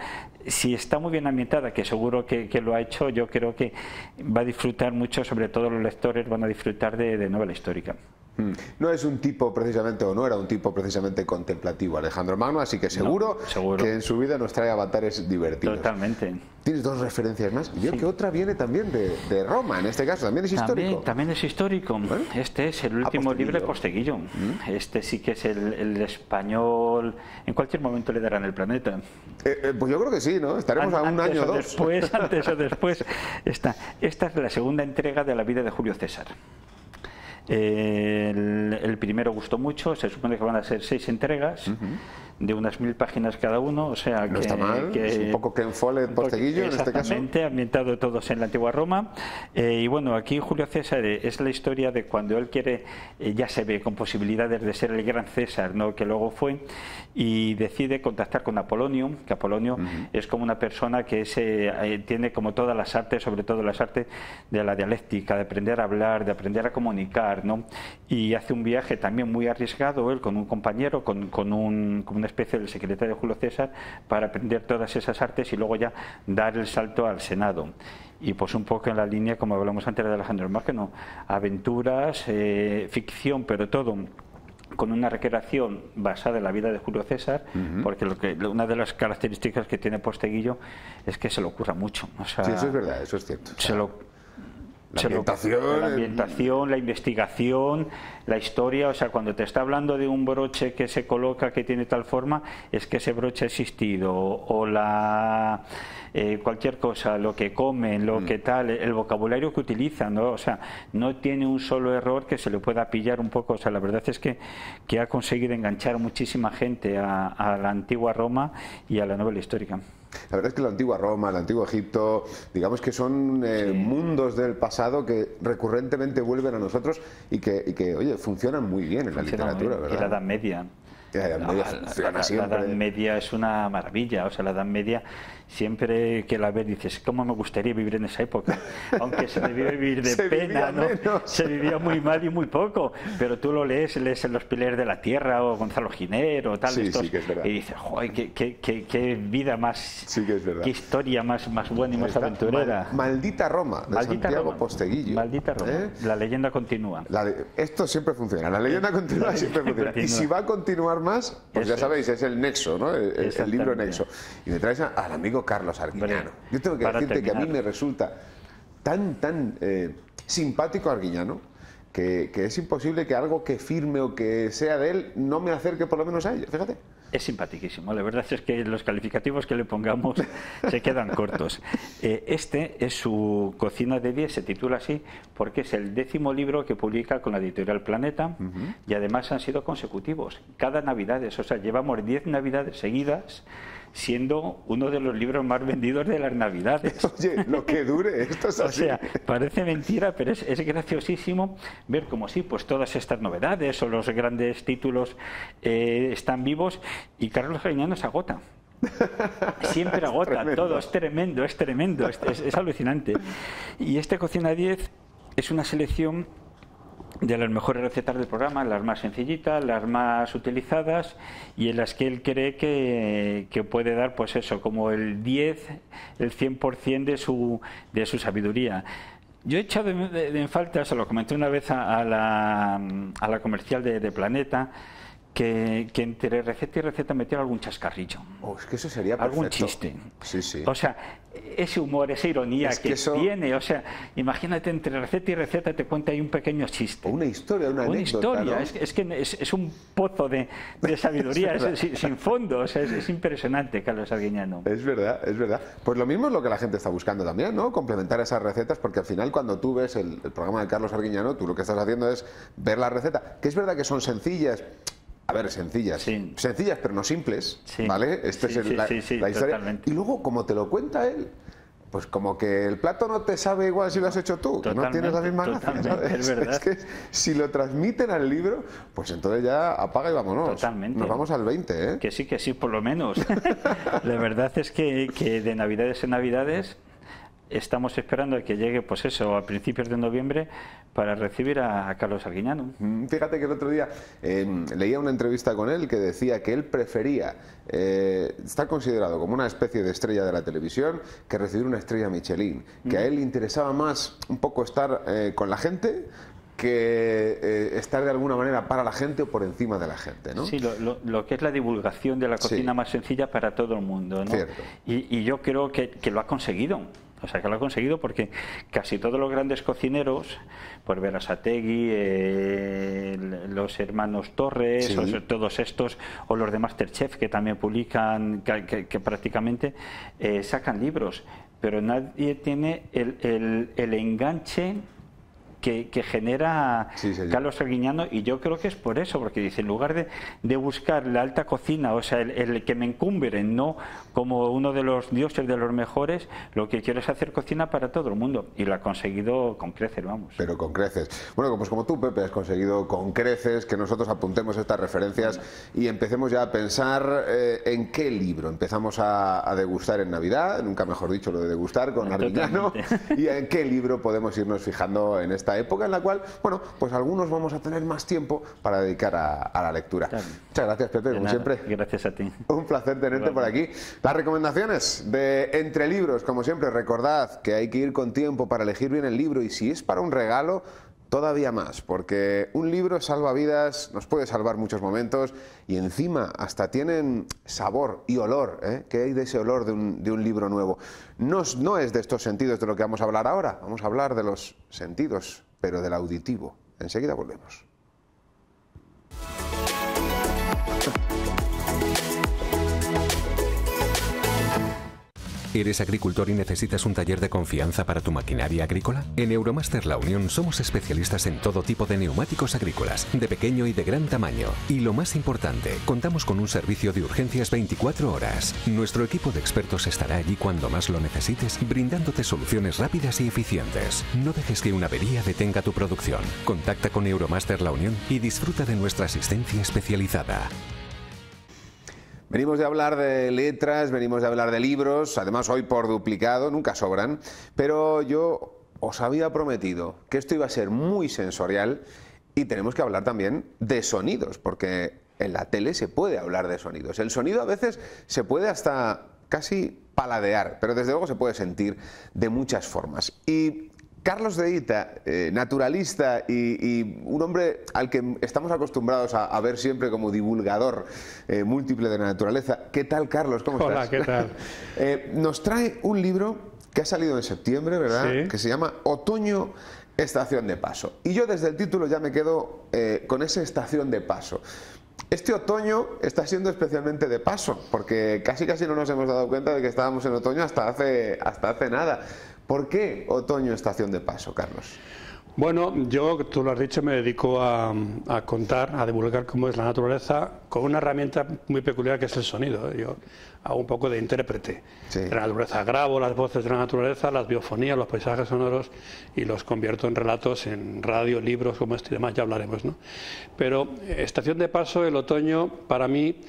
Si está muy bien ambientada, que seguro que, lo ha hecho, yo creo que va a disfrutar mucho, sobre todo los lectores van a disfrutar de novela histórica. Mm. No es un tipo precisamente, o no era un tipo precisamente contemplativo, Alejandro Magno, así que seguro, que en su vida nos trae avatares divertidos. Totalmente. Tienes dos referencias más. Y que otra viene también de, Roma, en este caso, también es histórico. También, es histórico. Este es el último ah, libro de Posteguillo. Mm. Este sí que es el, español. En cualquier momento le darán el planeta. Eh, eh, pues yo creo que sí, ¿no? Estaremos a un año o dos. Después, antes o después. Esta, esta es la segunda entrega de la vida de Julio César el, primero gustó mucho, se supone que van a ser seis entregas de unas mil páginas cada uno, o sea no está mal, es un poco Ken Follett, Posteguillo en este caso. ambientado todos en la antigua Roma. Eh, y bueno, aquí Julio César es la historia de cuando él quiere, eh, ya se ve con posibilidades de ser el gran César, ¿no? que luego fue, y decide contactar con Apolonio, que Apolonio es como una persona que eh, tiene como todas las artes, sobre todo las artes de la dialéctica, de aprender a hablar, de aprender a comunicar, ¿no? Y hace un viaje también muy arriesgado él con un compañero, con, con, un, con una especie del secretario de Julio César, para aprender todas esas artes y luego ya dar el salto al Senado y pues un poco en la línea, como hablamos antes de Alejandro Magno, aventuras, eh, ficción, pero todo con una recreación basada en la vida de Julio César, porque lo que, una de las características que tiene Posteguillo es que se lo ocurra mucho. sí, eso es verdad, eso es cierto. Se lo, la ambientación, la ambientación, la investigación, la historia, o sea, cuando te está hablando de un broche que se coloca que tiene tal forma, es que ese broche ha existido, o la eh, cualquier cosa, lo que comen, lo mm. que tal, el vocabulario que utilizan, ¿no? o sea, no tiene un solo error que se le pueda pillar un poco, o sea, la verdad es que, que ha conseguido enganchar muchísima gente a, la antigua Roma y a la novela histórica. La verdad es que la antigua Roma, el antiguo Egipto, digamos que son eh, mundos del pasado que recurrentemente vuelven a nosotros y que, y que oye, funcionan muy bien en la literatura, ¿verdad? Y la Edad Media. La Edad Media es una maravilla, o sea, la Edad Media siempre que la ves dices, ¿cómo me gustaría vivir en esa época? Aunque se debía vivir de pena, ¿no? Se vivía muy mal y muy poco, pero tú lo lees, lees en Los Pilares de la Tierra o Gonzalo Giner o tal, estos, y dices, ¡joder, qué, qué, qué, vida más, qué historia más, más buena y más aventurera! maldita Roma, de Maldita Santiago Posteguillo. Maldita Roma, ¿Eh? la leyenda continúa. Esto siempre funciona, la leyenda continúa siempre funciona. Y si va a continuar más, pues ya sabéis, es el nexo, ¿no? El, el libro nexo. Y me traes al amigo Carlos Arguiñano. Yo tengo que decirte que a mí me resulta tan, tan eh, simpático Arguiñano que, es imposible que algo que firme o que sea de él no me acerque por lo menos a ella. Fíjate. Es simpaticísimo. La verdad es que los calificativos que le pongamos se quedan cortos. Eh, este es su Cocina de 10, se titula así porque es el décimo libro que publica con la editorial Planeta y además han sido consecutivos. Cada Navidad, o sea, llevamos 10 Navidades seguidas siendo uno de los libros más vendidos de las Navidades. Oye, lo que dure, esto es así. O sea, parece mentira, pero es, graciosísimo ver cómo sí, pues todas estas novedades o los grandes títulos eh, están vivos y Carlos Jañano se agota. Siempre agota todo, es tremendo, es tremendo, es, es alucinante. Y este Cocina 10 es una selección de las mejores recetas del programa, las más sencillitas, las más utilizadas y en las que él cree que, que puede dar, pues eso, como el 10, el 100% de su, de su sabiduría. Yo he echado en falta, se lo comenté una vez a, la, a la comercial de, de Planeta, que, entre receta y receta metiera algún chascarrillo. Oh, es que eso sería perfecto. Algún chiste. Sí, sí. O sea, ese humor, esa ironía que, tiene, o sea, imagínate entre receta y receta te cuenta ahí un pequeño chiste. una historia, una, una historia, es, que es, un pozo de, sabiduría sin, fondo, es, impresionante, Carlos Arguiñano. Es verdad, es verdad. Pues lo mismo es lo que la gente está buscando también, ¿no? Complementar esas recetas, porque al final cuando tú ves el, el programa de Carlos Arguiñano, tú lo que estás haciendo es ver la receta, que es verdad que son sencillas, a ver, sencillas. Sencillas, pero no simples. ¿Vale? Esta es la, historia. Y luego, como te lo cuenta él, pues como que el plato no te sabe igual si lo has hecho tú, que no tienes la misma gracia. Es, es, que si lo transmiten al libro, pues entonces ya apaga y vámonos. Totalmente. Nos vamos al 20, ¿eh? Que sí, que sí, por lo menos. la verdad es que, que de Navidades en Navidades estamos esperando a que llegue, pues eso, a principios de noviembre para recibir a, Carlos Arguiñano. Mm, fíjate que el otro día em, leía una entrevista con él que decía que él prefería eh, estar considerado como una especie de estrella de la televisión que recibir una estrella Michelin, que a mm. él le interesaba más un poco estar eh, con la gente que eh, estar de alguna manera para la gente o por encima de la gente, ¿no? Sí, lo, que es la divulgación de la cocina más sencilla para todo el mundo, ¿no? Y, y, yo creo que, que lo ha conseguido. O sea, que lo ha conseguido porque casi todos los grandes cocineros, por ver a Sategui, eh, los hermanos Torres, todos estos, o los de Masterchef que también publican, que, prácticamente eh, sacan libros, pero nadie tiene el, el, el enganche que, genera Carlos Arguiñano y yo creo que es por eso, porque dice, en lugar de, de buscar la alta cocina, o sea, el, que me encumbren, no como uno de los dioses de los mejores, lo que quiero es hacer cocina para todo el mundo y lo ha conseguido con creces, vamos. Pero con creces. Bueno, pues como tú, Pepe, has conseguido con creces que nosotros apuntemos estas referencias y empecemos ya a pensar eh, en qué libro empezamos a, degustar en Navidad, nunca mejor dicho lo de degustar con Arguiñano, y en qué libro podemos irnos fijando en esta época en la cual, bueno, pues algunos vamos a tener más tiempo para dedicar a, la lectura. Muchas gracias, Pepe, como siempre. Gracias a ti. Un placer tenerte por aquí. Las recomendaciones de Entre Libros, como siempre, recordad que hay que ir con tiempo para elegir bien el libro y si es para un regalo, todavía más, porque un libro salva vidas, nos puede salvar muchos momentos y encima hasta tienen sabor y olor, ¿eh? ¿Qué hay de ese olor de un, libro nuevo? No, no es de estos sentidos de lo que vamos a hablar ahora, vamos a hablar de los sentidos pero del auditivo. Enseguida volvemos. ¿Eres agricultor y necesitas un taller de confianza para tu maquinaria agrícola? En Euromaster La Unión somos especialistas en todo tipo de neumáticos agrícolas, de pequeño y de gran tamaño. Y lo más importante, contamos con un servicio de urgencias 24 horas. Nuestro equipo de expertos estará allí cuando más lo necesites, brindándote soluciones rápidas y eficientes. No dejes que una avería detenga tu producción. Contacta con Euromaster La Unión y disfruta de nuestra asistencia especializada. Venimos de hablar de letras, venimos de hablar de libros, además hoy por duplicado, nunca sobran, pero yo os había prometido que esto iba a ser muy sensorial y tenemos que hablar también de sonidos, porque en la tele se puede hablar de sonidos. El sonido a veces se puede hasta casi paladear, pero desde luego se puede sentir de muchas formas. Y Carlos de Ita, eh, naturalista y, un hombre al que estamos acostumbrados a, ver siempre como divulgador eh, múltiple de la naturaleza. ¿Qué tal, Carlos? ¿Cómo Hola, ¿qué tal? Eh, nos trae un libro que ha salido en septiembre, ¿verdad? Que se llama Otoño, Estación de Paso. Y yo desde el título ya me quedo con esa estación de paso. Este otoño está siendo especialmente de paso, porque casi casi no nos hemos dado cuenta de que estábamos en otoño hasta hace, hasta hace nada. ¿Por qué otoño estación de paso, Carlos? Bueno, yo, tú lo has dicho, me dedico a, contar, a divulgar cómo es la naturaleza con una herramienta muy peculiar que es el sonido. ¿eh? Yo hago un poco de intérprete de la naturaleza. Grabo las voces de la naturaleza, las biofonías, los paisajes sonoros y los convierto en relatos en radio, libros como este y demás, ya hablaremos. ¿no? Pero eh, estación de paso, el otoño, para mí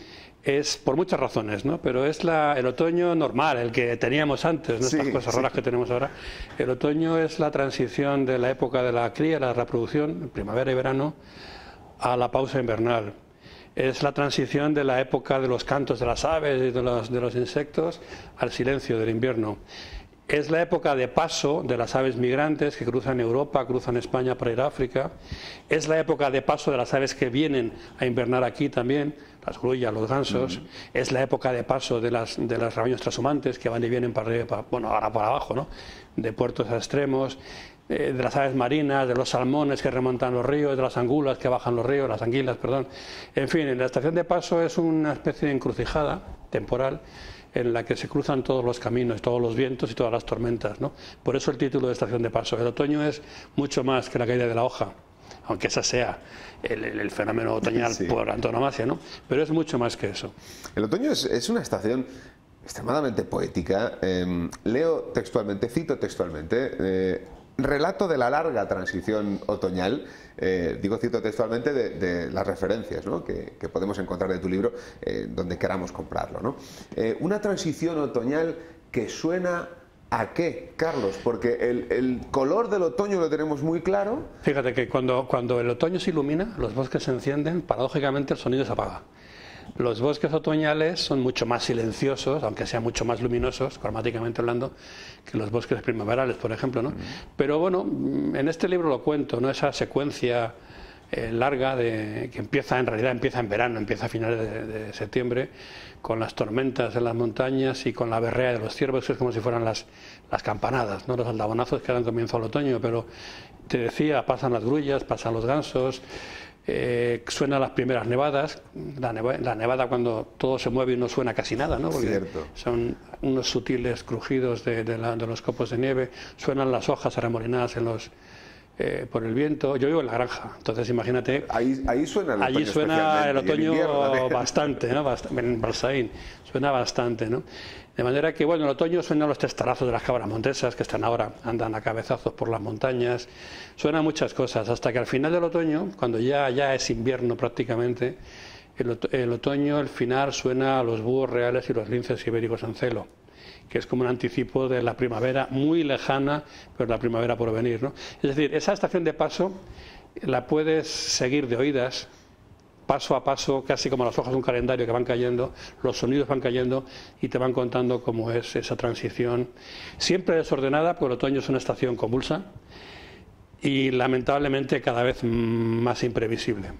es por muchas razones, ¿no? Pero es la, el otoño normal, el que teníamos antes, ¿no? estas cosas raras que tenemos ahora. El otoño es la transición de la época de la cría, la reproducción, primavera y verano, a la pausa invernal. Es la transición de la época de los cantos de las aves y de los, de los insectos al silencio del invierno. Es la época de paso de las aves migrantes que cruzan Europa, cruzan España para ir a África. Es la época de paso de las aves que vienen a invernar aquí también, las grullas, los gansos. Es la época de paso de las, de las rabaños trashumantes que van y vienen para arriba, bueno, ahora para abajo, ¿no? De puertos a extremos. Eh, de las aves marinas, de los salmones que remontan los ríos, de las angulas que bajan los ríos, las anguilas, perdón. En fin, la estación de paso es una especie de encrucijada temporal en la que se cruzan todos los caminos, todos los vientos y todas las tormentas. ¿no? Por eso el título de Estación de Paso. El otoño es mucho más que la caída de la hoja, aunque esa sea el, fenómeno otoñal por antonomasia, ¿no? pero es mucho más que eso. El otoño es, una estación extremadamente poética. Em, leo textualmente, cito textualmente, eh, relato de la larga transición otoñal, eh, digo cito textualmente de, las referencias que, podemos encontrar de tu libro eh, donde queramos comprarlo. ¿no? una transición otoñal que suena ¿A qué, Carlos? Porque el, color del otoño lo tenemos muy claro. Fíjate que cuando, cuando el otoño se ilumina, los bosques se encienden, paradójicamente el sonido se apaga. Los bosques otoñales son mucho más silenciosos, aunque sean mucho más luminosos, cromáticamente hablando, que los bosques primaverales, por ejemplo. ¿no? Pero bueno, en este libro lo cuento, ¿no? esa secuencia eh, larga de, que empieza, en realidad empieza en verano, empieza a finales de, septiembre, con las tormentas en las montañas y con la berrea de los ciervos, que es como si fueran las, las campanadas, ¿no? los aldabonazos que dan comienzo al otoño, pero te decía, pasan las grullas, pasan los gansos, eh, suenan las primeras nevadas, la, nevada cuando todo se mueve y no suena casi nada, ¿no? Porque son unos sutiles crujidos de, de, los copos de nieve, suenan las hojas arremolinadas en los, eh, por el viento. Yo vivo en la granja, entonces imagínate. Ahí, ahí suena el otoño. Allí suena el otoño bastante, ¿no? en Balsaín suena bastante, ¿no? De manera que, bueno, en otoño suenan los testarazos de las cabras montesas que están ahora, andan a cabezazos por las montañas. Suenan muchas cosas, hasta que al final del otoño, cuando ya, ya es invierno prácticamente, el, el otoño, el final, suena a los búhos reales y los linces ibéricos en celo que es como un anticipo de la primavera muy lejana, pero la primavera por venir. ¿no? Es decir, esa estación de paso la puedes seguir de oídas, paso a paso, casi como las hojas de un calendario que van cayendo, los sonidos van cayendo y te van contando cómo es esa transición, siempre desordenada, porque el otoño es una estación convulsa y lamentablemente cada vez más imprevisible.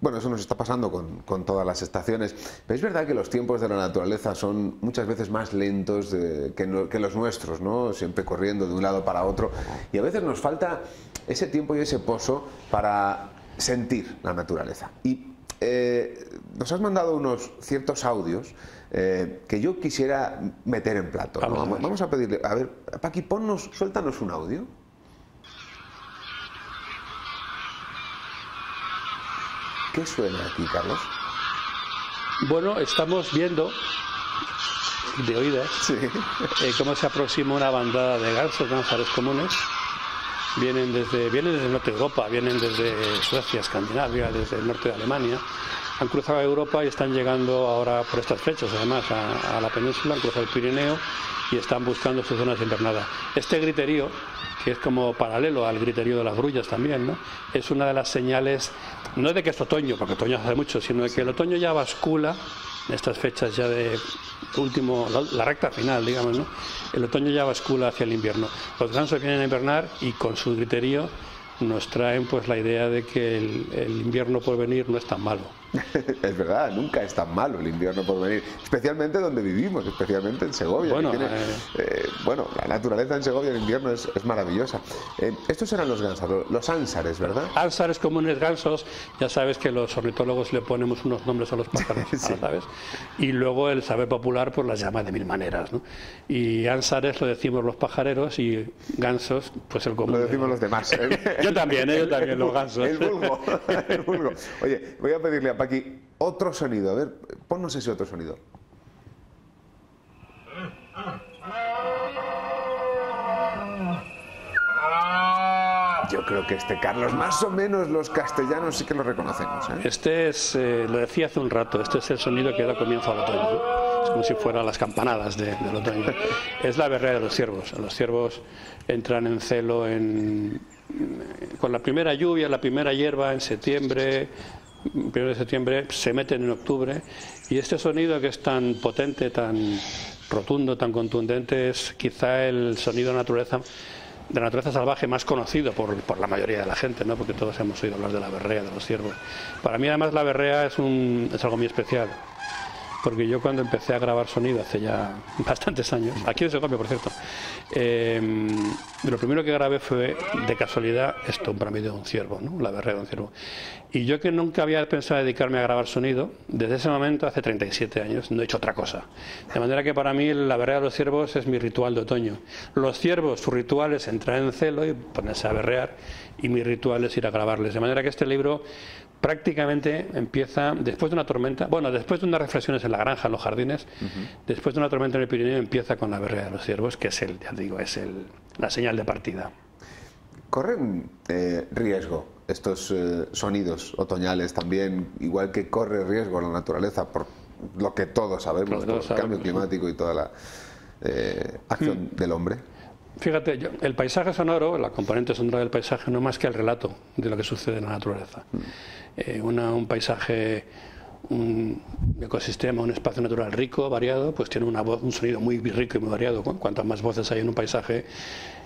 Bueno, eso nos está pasando con, todas las estaciones. Pero es verdad que los tiempos de la naturaleza son muchas veces más lentos que, los nuestros, ¿no? Siempre corriendo de un lado para otro. Y a veces nos falta ese tiempo y ese pozo para sentir la naturaleza. Y eh, nos has mandado unos ciertos audios eh, que yo quisiera meter en plato. Vamos, a pedirle, a ver, Paqui, ponnos, suéltanos un audio. ¿Qué suena aquí, Carlos? Bueno, estamos viendo de oídas eh, cómo se aproxima una bandada de gansos, gansares comunes. Vienen desde, vienen desde el norte de Europa, vienen desde Suecia, Escandinavia, desde el norte de Alemania. Han cruzado Europa y están llegando ahora por estas fechas, además, a, la península, han cruzado el Pirineo y están buscando sus zonas invernadas. Este griterío que es como paralelo al griterío de las grullas también, ¿no? Es una de las señales, no de que es otoño, porque otoño hace mucho, sino de que el otoño ya bascula en estas fechas ya de último, la, recta final, digamos, ¿no? El otoño ya bascula hacia el invierno. Los gansos vienen a invernar y con su griterío nos traen pues la idea de que el invierno por venir no es tan malo. es verdad, nunca es tan malo el invierno por venir, especialmente donde vivimos, especialmente en Segovia. Bueno, eh, eh, bueno la naturaleza en Segovia en invierno es, maravillosa. Eh, estos eran los gansos, los ánsares, ¿verdad? Ánsares comunes gansos, ya sabes que los ornitólogos le ponemos unos nombres a los pájaros, ¿sabes? Y luego el saber popular pues las llama de mil maneras, ¿no? Y ánsares lo decimos los pajareros y gansos, pues el común. Lo decimos los demás. yo también, yo también, los gansos. El vulgo, el vulgo. Oye, voy a pedirle a aquí otro sonido. A ver, ponnos ese otro sonido. Yo creo que este Carlos, más o menos los castellanos sí que lo reconocemos. ¿eh? Este es, eh, lo decía hace un rato, este es el sonido que da comienzo al otoño. Es como si fueran las campanadas del otoño. es la berrea de los ciervos. Los ciervos entran en celo en, con la primera lluvia, la primera hierba en septiembre, primero de septiembre, se meten en octubre y este sonido que es tan potente, tan rotundo, tan contundente, es quizá el sonido de naturaleza de naturaleza salvaje más conocido por, por, la mayoría de la gente, ¿no? porque todos hemos oído hablar de la berrea, de los ciervos. Para mí además la berrea es, un, es algo muy especial porque yo cuando empecé a grabar sonido hace ya bastantes años, aquí en Segovia por cierto, eh, lo primero que grabé fue de casualidad esto, para mí de un ciervo, ¿no? la berrea de un ciervo. Y yo que nunca había pensado dedicarme a grabar sonido, desde ese momento, hace 37 años, no he hecho otra cosa. De manera que para mí la berrea de los ciervos es mi ritual de otoño. Los ciervos, su ritual es entrar en celo y ponerse a berrear, y mi ritual es ir a grabarles. De manera que este libro prácticamente empieza después de una tormenta, bueno, después de unas reflexiones en la granja, en los jardines. Después de una tormenta en el Pirineo empieza con la berrea de los ciervos, que es el, ya digo, es el, la señal de partida. ¿Corren eh, riesgo estos eh, sonidos otoñales también, igual que corre riesgo la naturaleza por lo que todos sabemos, por el cambio climático y toda la eh, acción mm. del hombre? Fíjate, el paisaje sonoro, la componente sonora del paisaje no es más que el relato de lo que sucede en la naturaleza. Mm. Un paisaje un ecosistema, un espacio natural rico, variado, pues tiene una voz, un sonido muy rico y muy variado. Cuantas más voces hay en un paisaje,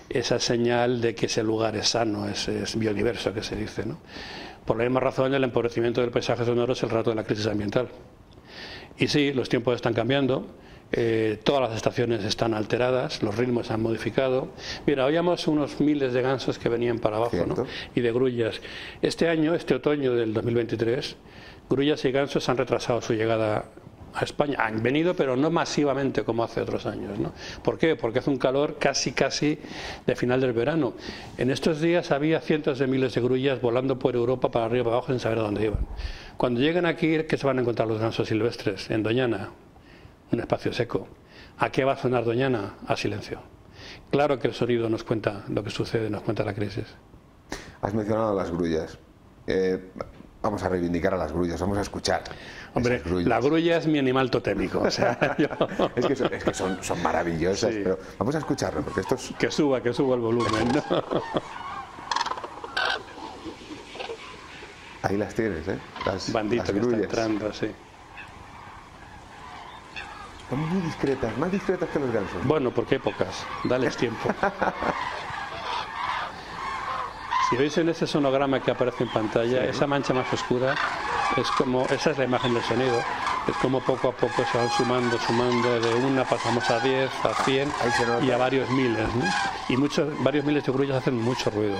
esa señal de que ese lugar es sano, es, biodiverso, que se dice. ¿no? Por la misma razón, el empobrecimiento del paisaje sonoro es el rato de la crisis ambiental. Y sí, los tiempos están cambiando, eh, todas las estaciones están alteradas, los ritmos se han modificado. Mira, oíamos unos miles de gansos que venían para abajo ¿no? y de grullas. Este año, este otoño del 2023, grullas y gansos han retrasado su llegada a España. Han venido, pero no masivamente como hace otros años. ¿no? ¿Por qué? Porque hace un calor casi, casi de final del verano. En estos días había cientos de miles de grullas volando por Europa para arriba y para abajo sin saber dónde iban. Cuando lleguen aquí, ¿qué se van a encontrar los gansos silvestres? En Doñana, un espacio seco. ¿A qué va a sonar Doñana? A silencio. Claro que el sonido nos cuenta lo que sucede, nos cuenta la crisis. Has mencionado las grullas. Eh, vamos a reivindicar a las grullas, vamos a escuchar. Hombre, la grulla es mi animal totémico. es que, son, maravillosas, pero vamos a escucharlo, porque esto es... Que suba, que suba el volumen. Ahí las tienes, ¿eh? Las, Bandito que está entrando, sí. Son muy discretas, más discretas que los gansos. Bueno, porque pocas. Dales tiempo. Si veis en ese sonograma que aparece en pantalla, esa mancha más oscura es como, esa es la imagen del sonido, es como poco a poco se van sumando, sumando, de una pasamos a 10, a 100 y a varios miles. Y muchos, varios miles de grullas hacen mucho ruido.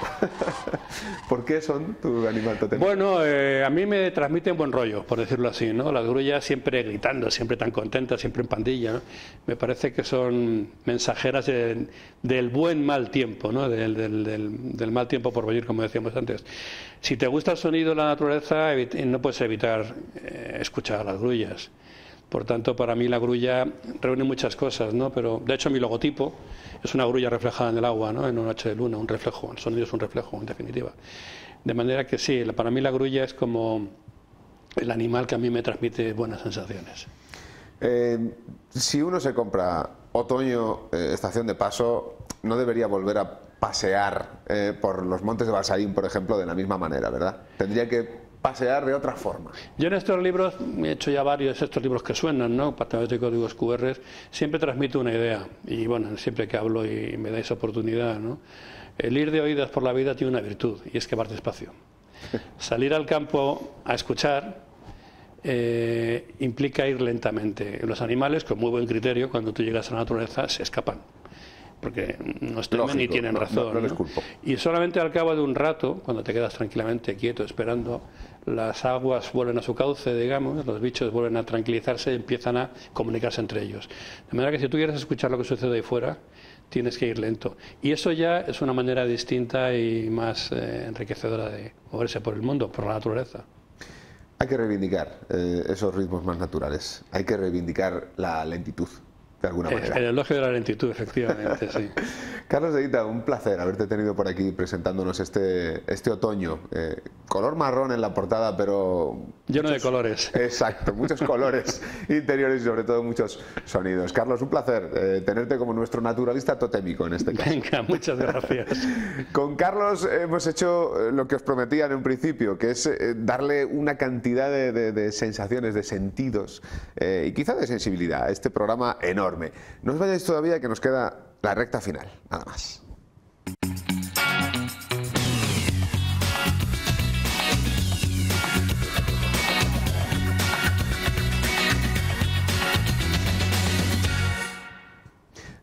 ¿Por qué son tu animal totémico? Bueno, eh, a mí me transmiten buen rollo, por decirlo así, ¿no? Las grullas siempre gritando, siempre tan contentas, siempre en pandilla, Me parece que son mensajeras del buen mal tiempo, ¿no? Del, del, mal tiempo por venir, como decíamos antes. Si te gusta el sonido de la naturaleza, no puedes evitar eh, escuchar las grullas. Por tanto, para mí la grulla reúne muchas cosas, ¿no? Pero, de hecho, mi logotipo es una grulla reflejada en el agua, ¿no? En un noche de luna, un reflejo. El sonido es un reflejo, en definitiva. De manera que sí, para mí la grulla es como el animal que a mí me transmite buenas sensaciones. Eh, si uno se compra otoño, eh, estación de paso, no debería volver a pasear eh, por los montes de Balsaín, por ejemplo, de la misma manera, ¿verdad? Tendría que pasear de otra forma. Yo en estos libros, he hecho ya varios, estos libros que suenan, ¿no? Patrones de códigos QR, siempre transmito una idea. Y bueno, siempre que hablo y me dais oportunidad, ¿no? El ir de oídas por la vida tiene una virtud, y es que va despacio. Salir al campo a escuchar eh, implica ir lentamente. Los animales, con muy buen criterio, cuando tú llegas a la naturaleza, se escapan porque no temen ni tienen razón. Y solamente al cabo de un rato, cuando te quedas tranquilamente quieto esperando, las aguas vuelven a su cauce, digamos, los bichos vuelven a tranquilizarse y empiezan a comunicarse entre ellos. De manera que si tú quieres escuchar lo que sucede ahí fuera, tienes que ir lento. Y eso ya es una manera distinta y más eh, enriquecedora de moverse por el mundo, por la naturaleza. Hay que reivindicar eh, esos ritmos más naturales, hay que reivindicar la lentitud de alguna manera. El elogio de la lentitud, efectivamente, sí. Carlos Edita, un placer haberte tenido por aquí presentándonos este, este otoño. Eh, color marrón en la portada, pero... Lleno de colores. Exacto, muchos colores interiores y sobre todo muchos sonidos. Carlos, un placer eh, tenerte como nuestro naturalista totémico en este caso. Venga, muchas gracias. Con Carlos hemos hecho eh, lo que os prometía en un principio, que es darle una cantidad de, de sensaciones, de sentidos y quizá de sensibilidad a este programa enorme. No os vayáis todavía que nos queda la recta final, nada más.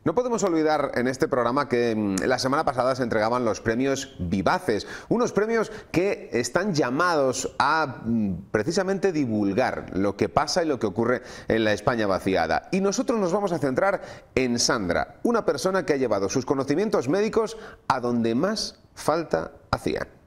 No podemos olvidar en este programa que mm, la semana pasada se entregaban los premios Vivaces, unos premios que están llamados a mm, precisamente divulgar lo que pasa y lo que ocurre en la España vaciada. Y nosotros nos vamos a centrar en Sandra, una persona que ha llevado sus conocimientos médicos a donde más falta hacían.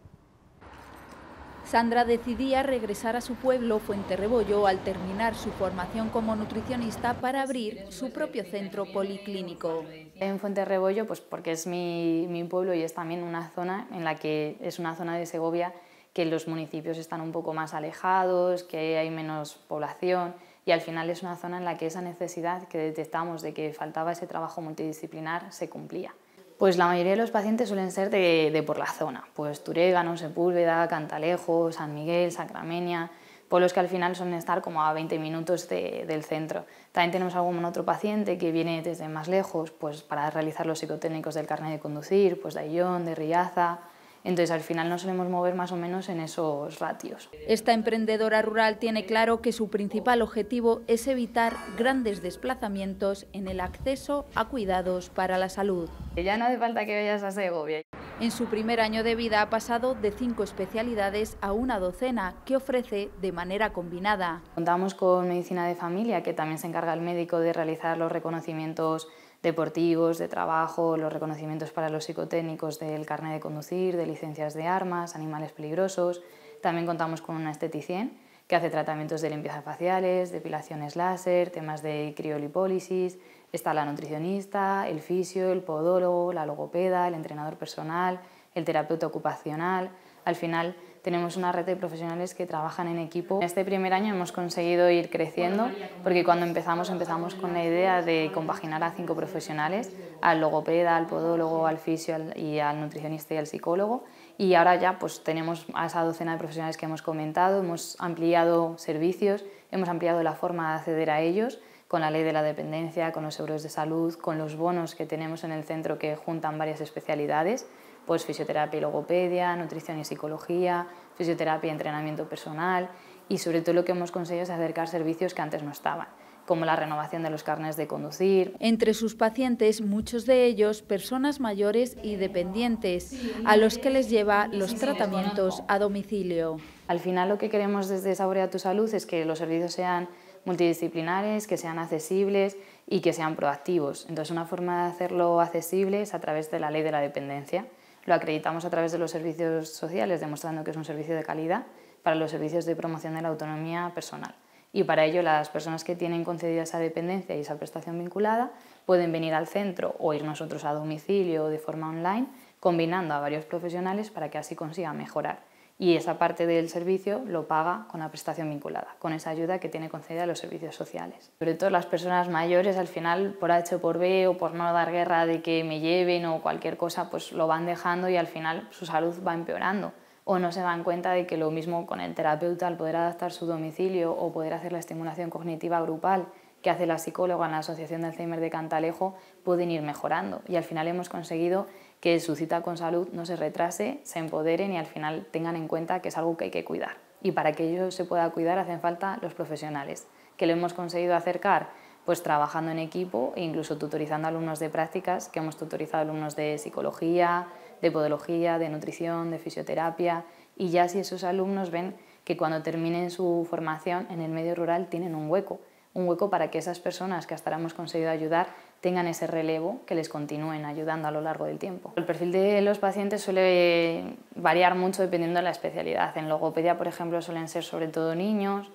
Sandra decidía regresar a su pueblo Fuenterrebollo al terminar su formación como nutricionista para abrir su propio centro policlínico. En Fuenterrebollo, pues porque es mi, mi pueblo y es también una zona en la que es una zona de Segovia que los municipios están un poco más alejados, que hay menos población y al final es una zona en la que esa necesidad que detectamos de que faltaba ese trabajo multidisciplinar se cumplía. Pues la mayoría de los pacientes suelen ser de, por la zona, pues Turégano, Sepúlveda, Cantalejo, San Miguel, Sacramenia, pueblos que al final suelen estar como a 20 minutos del centro. También tenemos algún otro paciente que viene desde más lejos pues para realizar los psicotécnicos del carnet de conducir, pues de Ayllón, de Riaza, entonces al final nos solemos mover más o menos en esos ratios. Esta emprendedora rural tiene claro que su principal objetivo es evitar grandes desplazamientos en el acceso a cuidados para la salud. Ya no hace falta que vayas a Segovia. En su primer año de vida ha pasado de cinco especialidades a una docena que ofrece de manera combinada. Contamos con medicina de familia, que también se encarga el médico de realizar los reconocimientos deportivos, de trabajo, los reconocimientos para los psicotécnicos del carnet de conducir, de licencias de armas, animales peligrosos. También contamos con una esteticien que hace tratamientos de limpieza faciales, depilaciones láser, temas de criolipólisis. Está la nutricionista, el fisio, el podólogo, la logopeda, el entrenador personal, el terapeuta ocupacional. Al final tenemos una red de profesionales que trabajan en equipo. Este primer año hemos conseguido ir creciendo porque cuando empezamos empezamos con la idea de compaginar a cinco profesionales, al logopeda, al podólogo, al fisio y al nutricionista y al psicólogo. Y ahora ya pues tenemos a esa docena de profesionales que hemos comentado, hemos ampliado servicios, hemos ampliado la forma de acceder a ellos con la ley de la dependencia, con los seguros de salud, con los bonos que tenemos en el centro que juntan varias especialidades pues fisioterapia y logopedia, nutrición y psicología, fisioterapia y entrenamiento personal y sobre todo lo que hemos conseguido es acercar servicios que antes no estaban como la renovación de los carnes de conducir. Entre sus pacientes, muchos de ellos personas mayores y dependientes, a los que les lleva los tratamientos a domicilio. Al final lo que queremos desde Saborea tu Salud es que los servicios sean multidisciplinares, que sean accesibles y que sean proactivos. Entonces una forma de hacerlo accesible es a través de la ley de la dependencia. Lo acreditamos a través de los servicios sociales, demostrando que es un servicio de calidad para los servicios de promoción de la autonomía personal. Y para ello, las personas que tienen concedida esa dependencia y esa prestación vinculada pueden venir al centro o ir nosotros a domicilio o de forma online, combinando a varios profesionales para que así consigan mejorar y esa parte del servicio lo paga con la prestación vinculada, con esa ayuda que tiene concedida los servicios sociales. Sobre todo las personas mayores al final por H o por B o por no dar guerra de que me lleven o cualquier cosa, pues lo van dejando y al final su salud va empeorando o no se dan cuenta de que lo mismo con el terapeuta al poder adaptar su domicilio o poder hacer la estimulación cognitiva grupal que hace la psicóloga en la Asociación de Alzheimer de Cantalejo pueden ir mejorando y al final hemos conseguido que su cita con salud no se retrase, se empoderen y al final tengan en cuenta que es algo que hay que cuidar. Y para que ello se pueda cuidar hacen falta los profesionales, que lo hemos conseguido acercar pues trabajando en equipo e incluso tutorizando alumnos de prácticas, que hemos tutorizado alumnos de psicología, de podología, de nutrición, de fisioterapia, y ya si esos alumnos ven que cuando terminen su formación en el medio rural tienen un hueco, un hueco para que esas personas que hasta ahora hemos conseguido ayudar tengan ese relevo que les continúen ayudando a lo largo del tiempo. El perfil de los pacientes suele variar mucho dependiendo de la especialidad. En logopedia, por ejemplo, suelen ser sobre todo niños.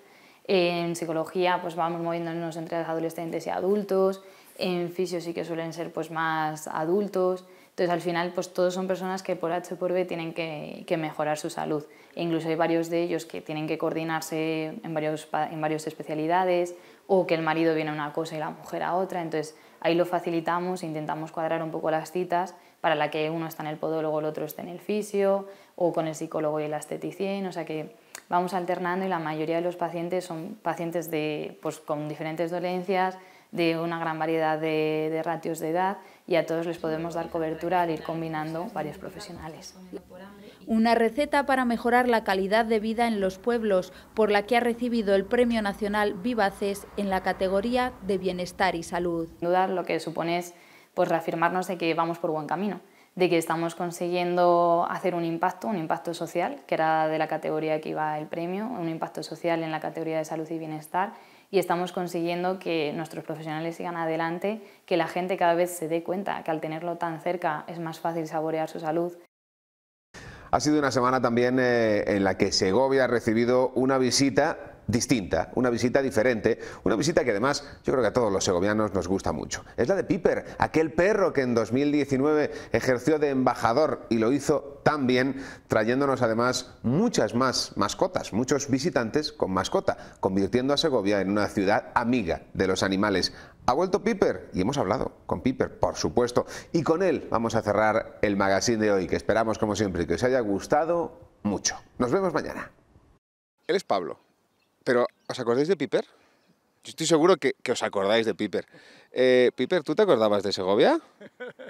En psicología, pues vamos moviéndonos entre adolescentes y adultos. En fisio sí que suelen ser pues más adultos. Entonces, al final, pues todos son personas que por H o por B tienen que, que, mejorar su salud. E incluso hay varios de ellos que tienen que coordinarse en, varios, en varias especialidades o que el marido viene a una cosa y la mujer a otra. Entonces, Ahí lo facilitamos, intentamos cuadrar un poco las citas para la que uno está en el podólogo, el otro está en el fisio, o con el psicólogo y el esteticien, o sea que vamos alternando y la mayoría de los pacientes son pacientes de, pues, con diferentes dolencias, de una gran variedad de, de, ratios de edad y a todos les podemos dar cobertura al ir combinando varios profesionales. Una receta para mejorar la calidad de vida en los pueblos, por la que ha recibido el Premio Nacional Vivaces en la categoría de Bienestar y Salud. Sin duda lo que supone es pues, reafirmarnos de que vamos por buen camino, de que estamos consiguiendo hacer un impacto, un impacto social, que era de la categoría que iba el premio, un impacto social en la categoría de salud y bienestar, y estamos consiguiendo que nuestros profesionales sigan adelante, que la gente cada vez se dé cuenta que al tenerlo tan cerca es más fácil saborear su salud Ha sido una semana también eh, en la que Segovia ha recibido una visita distinta, una visita diferente, una visita que además yo creo que a todos los segovianos nos gusta mucho. Es la de Piper, aquel perro que en 2019 ejerció de embajador y lo hizo tan bien, trayéndonos además muchas más mascotas, muchos visitantes con mascota, convirtiendo a Segovia en una ciudad amiga de los animales. Ha vuelto Piper y hemos hablado con Piper, por supuesto, y con él vamos a cerrar el magazine de hoy, que esperamos como siempre que os haya gustado mucho. Nos vemos mañana. Él es Pablo pero, ¿os acordáis de Piper? Yo estoy seguro que, os acordáis de Piper. Eh, Piper, ¿tú te acordabas de Segovia?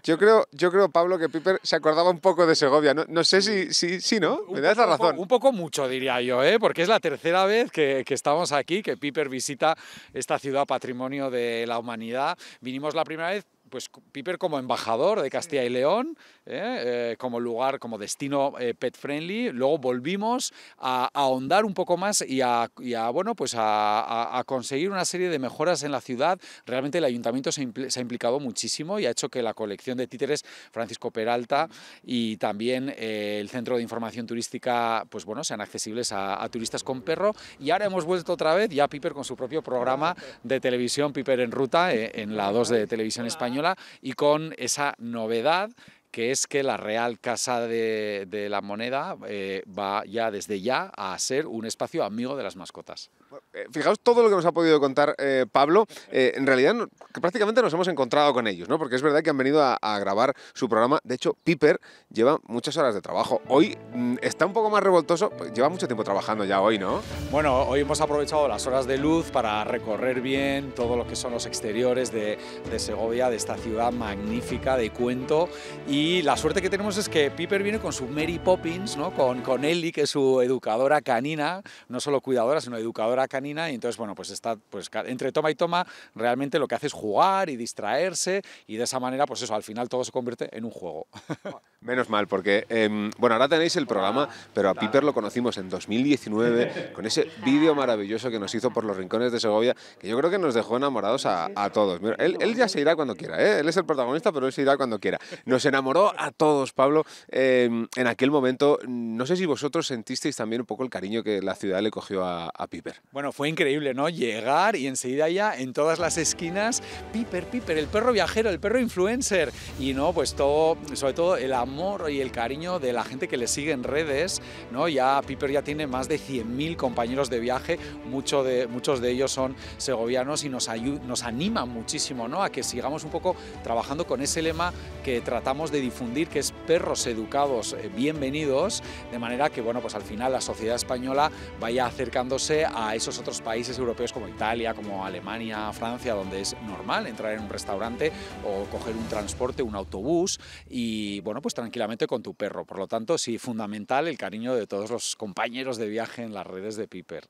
Yo creo, yo creo, Pablo, que Piper se acordaba un poco de Segovia. No, sé si, si, si ¿no? Me das la razón. Un poco mucho, diría yo, ¿eh? porque es la tercera vez que, que, estamos aquí, que Piper visita esta ciudad patrimonio de la humanidad. Vinimos la primera vez pues Piper como embajador de Castilla y León, ¿eh? Eh, como lugar, como destino eh, pet friendly. Luego volvimos a, ahondar un poco más y a, bueno, pues a, conseguir una serie de mejoras en la ciudad. Realmente el ayuntamiento se, ha implicado muchísimo y ha hecho que la colección de títeres Francisco Peralta y también el Centro de Información Turística, pues bueno, sean accesibles a, turistas con perro. Y ahora hemos vuelto otra vez ya Piper con su propio programa de televisión, Piper en Ruta, en la 2 de Televisión Española y con esa novedad que es que la Real Casa de, la Moneda eh, va ya desde ya a ser un espacio amigo de las mascotas. Eh, fijaos todo lo que nos ha podido contar eh, Pablo. Eh, en realidad, que prácticamente nos hemos encontrado con ellos, ¿no? Porque es verdad que han venido a, grabar su programa. De hecho, Piper lleva muchas horas de trabajo. Hoy mm, está un poco más revoltoso. Pues lleva mucho tiempo trabajando ya hoy, ¿no? Bueno, hoy hemos aprovechado las horas de luz para recorrer bien todo lo que son los exteriores de, de Segovia, de esta ciudad magnífica de cuento. Y la suerte que tenemos es que Piper viene con su Mary Poppins, ¿no? Con, con Ellie, que es su educadora canina, no solo cuidadora, sino educadora canina y entonces, bueno, pues está, pues entre toma y toma, realmente lo que hace es jugar y distraerse y de esa manera, pues eso, al final todo se convierte en un juego. Menos mal, porque, em, bueno, ahora tenéis el programa, pero a Piper lo conocimos en 2019 con ese vídeo maravilloso que nos hizo por los rincones de Segovia, que yo creo que nos dejó enamorados a, todos. él, él, ya se irá cuando quiera, ¿eh? él es el protagonista, pero él se irá cuando quiera. Nos enamoró a todos, Pablo, em, en aquel momento. No sé si vosotros sentisteis también un poco el cariño que la ciudad le cogió a, a Piper. Bueno, fue increíble, ¿no? Llegar y enseguida ya en todas las esquinas, Piper, Piper, el perro viajero, el perro influencer. Y no, pues todo, sobre todo el amor y el cariño de la gente que le sigue en redes, ¿no? Ya Piper ya tiene más de 100.000 compañeros de viaje, mucho de, muchos de ellos son segovianos y nos, nos animan muchísimo, ¿no? A que sigamos un poco trabajando con ese lema que tratamos de difundir, que es perros educados, eh, bienvenidos, de manera que, bueno, pues al final la sociedad española vaya acercándose a esos otros países europeos como Italia, como Alemania, Francia, donde es normal entrar en un restaurante o coger un transporte, un autobús y bueno, pues tranquilamente con tu perro. Por lo tanto, sí, fundamental el cariño de todos los compañeros de viaje en las redes de Piper.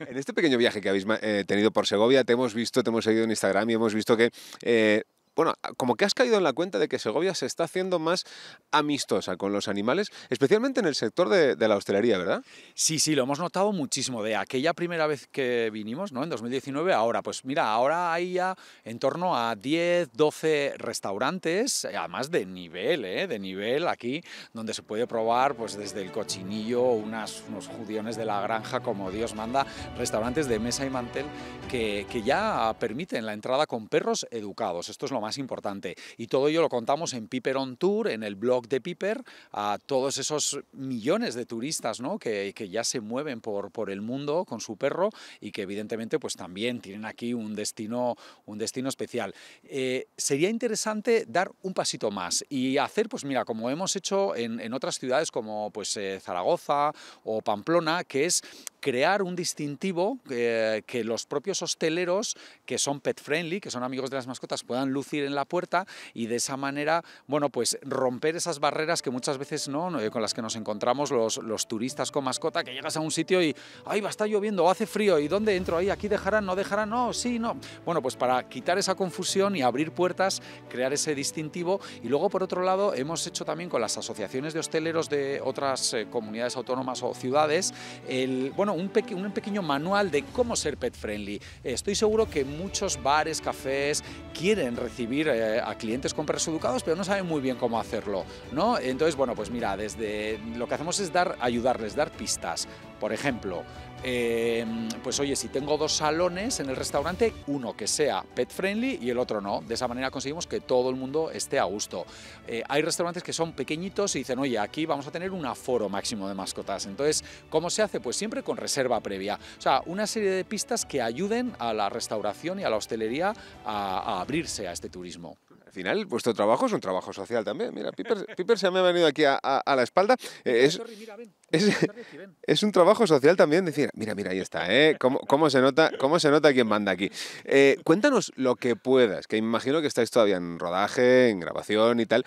En este pequeño viaje que habéis eh, tenido por Segovia, te hemos visto, te hemos seguido en Instagram y hemos visto que eh, bueno, como que has caído en la cuenta de que Segovia se está haciendo más amistosa con los animales, especialmente en el sector de, la hostelería, ¿verdad? Sí, sí, lo hemos notado muchísimo. De aquella primera vez que vinimos, ¿no? En 2019, ahora, pues mira, ahora hay ya en torno a 10, 12 restaurantes, además de nivel, ¿eh? De nivel aquí, donde se puede probar, pues desde el cochinillo, unas, unos judiones de la granja, como Dios manda, restaurantes de mesa y mantel que, que ya permiten la entrada con perros educados. Esto es lo más importante. Y todo ello lo contamos en Piper on Tour, en el blog de Piper, a todos esos millones de turistas que, que ya se mueven por, por el mundo con su perro y que evidentemente pues también tienen aquí un destino, un destino especial. Eh, sería interesante dar un pasito más y hacer, pues mira, como hemos hecho en, en otras ciudades como pues eh, Zaragoza o Pamplona, que es crear un distintivo eh, que los propios hosteleros, que son pet friendly, que son amigos de las mascotas, puedan lucir en la puerta y de esa manera, bueno, pues romper esas barreras que muchas veces no, eh, con las que nos encontramos los, los turistas con mascota, que llegas a un sitio y, ay, va, está lloviendo, o hace frío, ¿y dónde entro? Ahí, aquí dejarán, no dejarán, no, sí, no. Bueno, pues para quitar esa confusión y abrir puertas, crear ese distintivo. Y luego, por otro lado, hemos hecho también con las asociaciones de hosteleros de otras eh, comunidades autónomas o ciudades, el, bueno, un, pequeño manual de cómo ser pet friendly. Estoy seguro que muchos bares, cafés quieren recibir eh, a clientes con perros educados, pero no saben muy bien cómo hacerlo, ¿no? Entonces, bueno, pues mira, desde lo que hacemos es dar, ayudarles, dar pistas. Por ejemplo, Em, pues oye, si tengo dos salones en el restaurante, uno que sea pet friendly y el otro no. De esa manera conseguimos que todo el mundo esté a gusto. Eh, hay restaurantes que son pequeñitos y dicen, oye, aquí vamos a tener un aforo máximo de mascotas. Entonces, ¿cómo se hace? Pues siempre con reserva previa. O sea, una serie de pistas que ayuden a la restauración y a la hostelería a abrirse a este turismo. Al final, vuestro trabajo es un trabajo social también. Mira, Piper, se me ha venido aquí a, la espalda. Eh, es, un trabajo social también decir, mira, mira, ahí está, ¿eh? ¿Cómo, se, nota, ¿Cómo se nota quién manda aquí? Eh, cuéntanos lo que puedas, que imagino que estáis todavía en rodaje, en grabación y tal,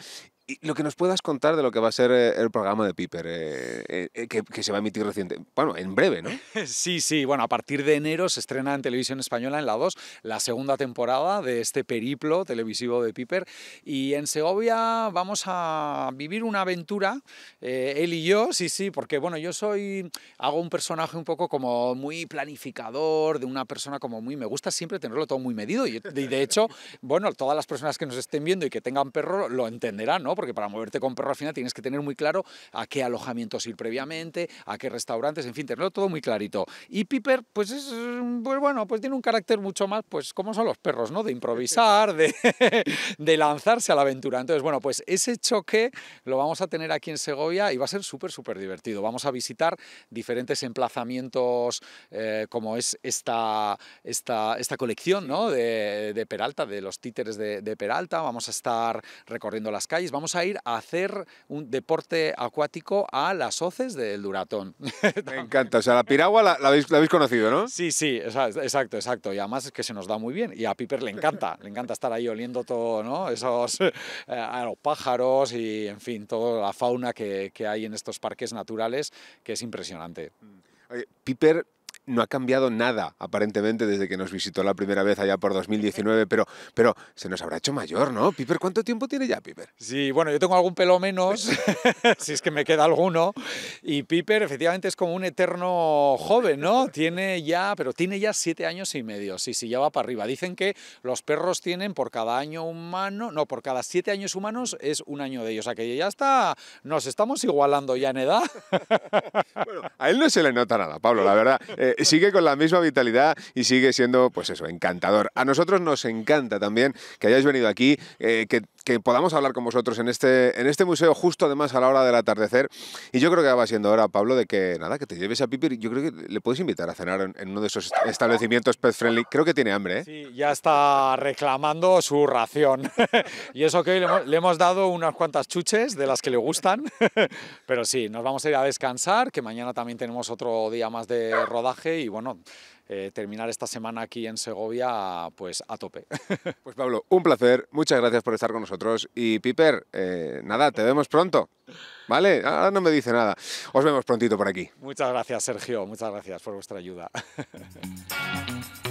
y lo que nos puedas contar de lo que va a ser eh, el programa de Piper, eh, eh, que, se va a emitir reciente, bueno, en breve, ¿no? Sí, sí, bueno, a partir de enero se estrena en televisión española en la 2 la segunda temporada de este periplo televisivo de Piper y en Segovia vamos a vivir una aventura, él y yo, sí, sí, porque bueno, yo soy, hago un personaje un poco como muy planificador, de una persona como muy, me gusta siempre tenerlo todo muy medido y de hecho, bueno, todas las personas que nos estén viendo y que tengan perro lo entenderán, ¿no? Porque para moverte con perro al final tienes que tener muy claro a qué alojamientos ir previamente, a qué restaurantes, en fin, tenerlo todo muy clarito. Y Piper, pues es, pues bueno, pues tiene un carácter mucho más, pues como son los perros, ¿no? De improvisar, de, de lanzarse a la aventura. Entonces, bueno, pues ese choque lo vamos a tener aquí en Segovia y va a ser súper, súper divertido. Vamos a visitar diferentes emplazamientos eh, como es esta, esta, esta colección ¿no? de, de Peralta, de los títeres de, de Peralta. Vamos a estar recorriendo las calles, vamos a ir a hacer un deporte acuático a las hoces del Duratón. Me encanta, o sea, la piragua la, habéis, conocido, ¿no? Sí, sí, exacto, exacto, y además es que se nos da muy bien, y a Piper le encanta, le encanta estar ahí oliendo todo, ¿no? Esos, eh, a los pájaros y, en fin, toda la fauna que, que hay en estos parques naturales, que es impresionante. Oye, Piper no ha cambiado nada, aparentemente, desde que nos visitó la primera vez allá por 2019, pero, pero se nos habrá hecho mayor, ¿no? Piper, ¿cuánto tiempo tiene ya, Piper? Sí, bueno, yo tengo algún pelo menos, si es que me queda alguno, y Piper efectivamente es como un eterno joven, ¿no? Tiene ya, pero tiene ya siete años y medio, sí, sí, ya va para arriba. Dicen que los perros tienen por cada año humano, no, por cada siete años humanos es un año de ellos, o sea que ya está, nos estamos igualando ya en edad. bueno, a él no se le nota nada, Pablo, la verdad. Eh, sigue con la misma vitalidad y sigue siendo, pues eso, encantador. A nosotros nos encanta también que hayáis venido aquí, eh, que que podamos hablar con vosotros en este, en este museo justo además a la hora del atardecer. Y yo creo que va siendo hora, Pablo, de que nada, que te lleves a Piper. Yo creo que le puedes invitar a cenar en, uno de esos establecimientos pet friendly. Creo que tiene hambre, ¿eh? Sí, ya está reclamando su ración. y eso que hoy le le hemos, dado unas cuantas chuches de las que le gustan. Pero sí, nos vamos a ir a descansar, que mañana también tenemos otro día más de rodaje y bueno, eh, terminar esta semana aquí en Segovia pues a tope. Pues Pablo, un placer, muchas gracias por estar con nosotros y Piper, eh, nada, te vemos pronto. ¿Vale? Ahora no me dice nada. Os vemos prontito por aquí. Muchas gracias, Sergio. Muchas gracias por vuestra ayuda.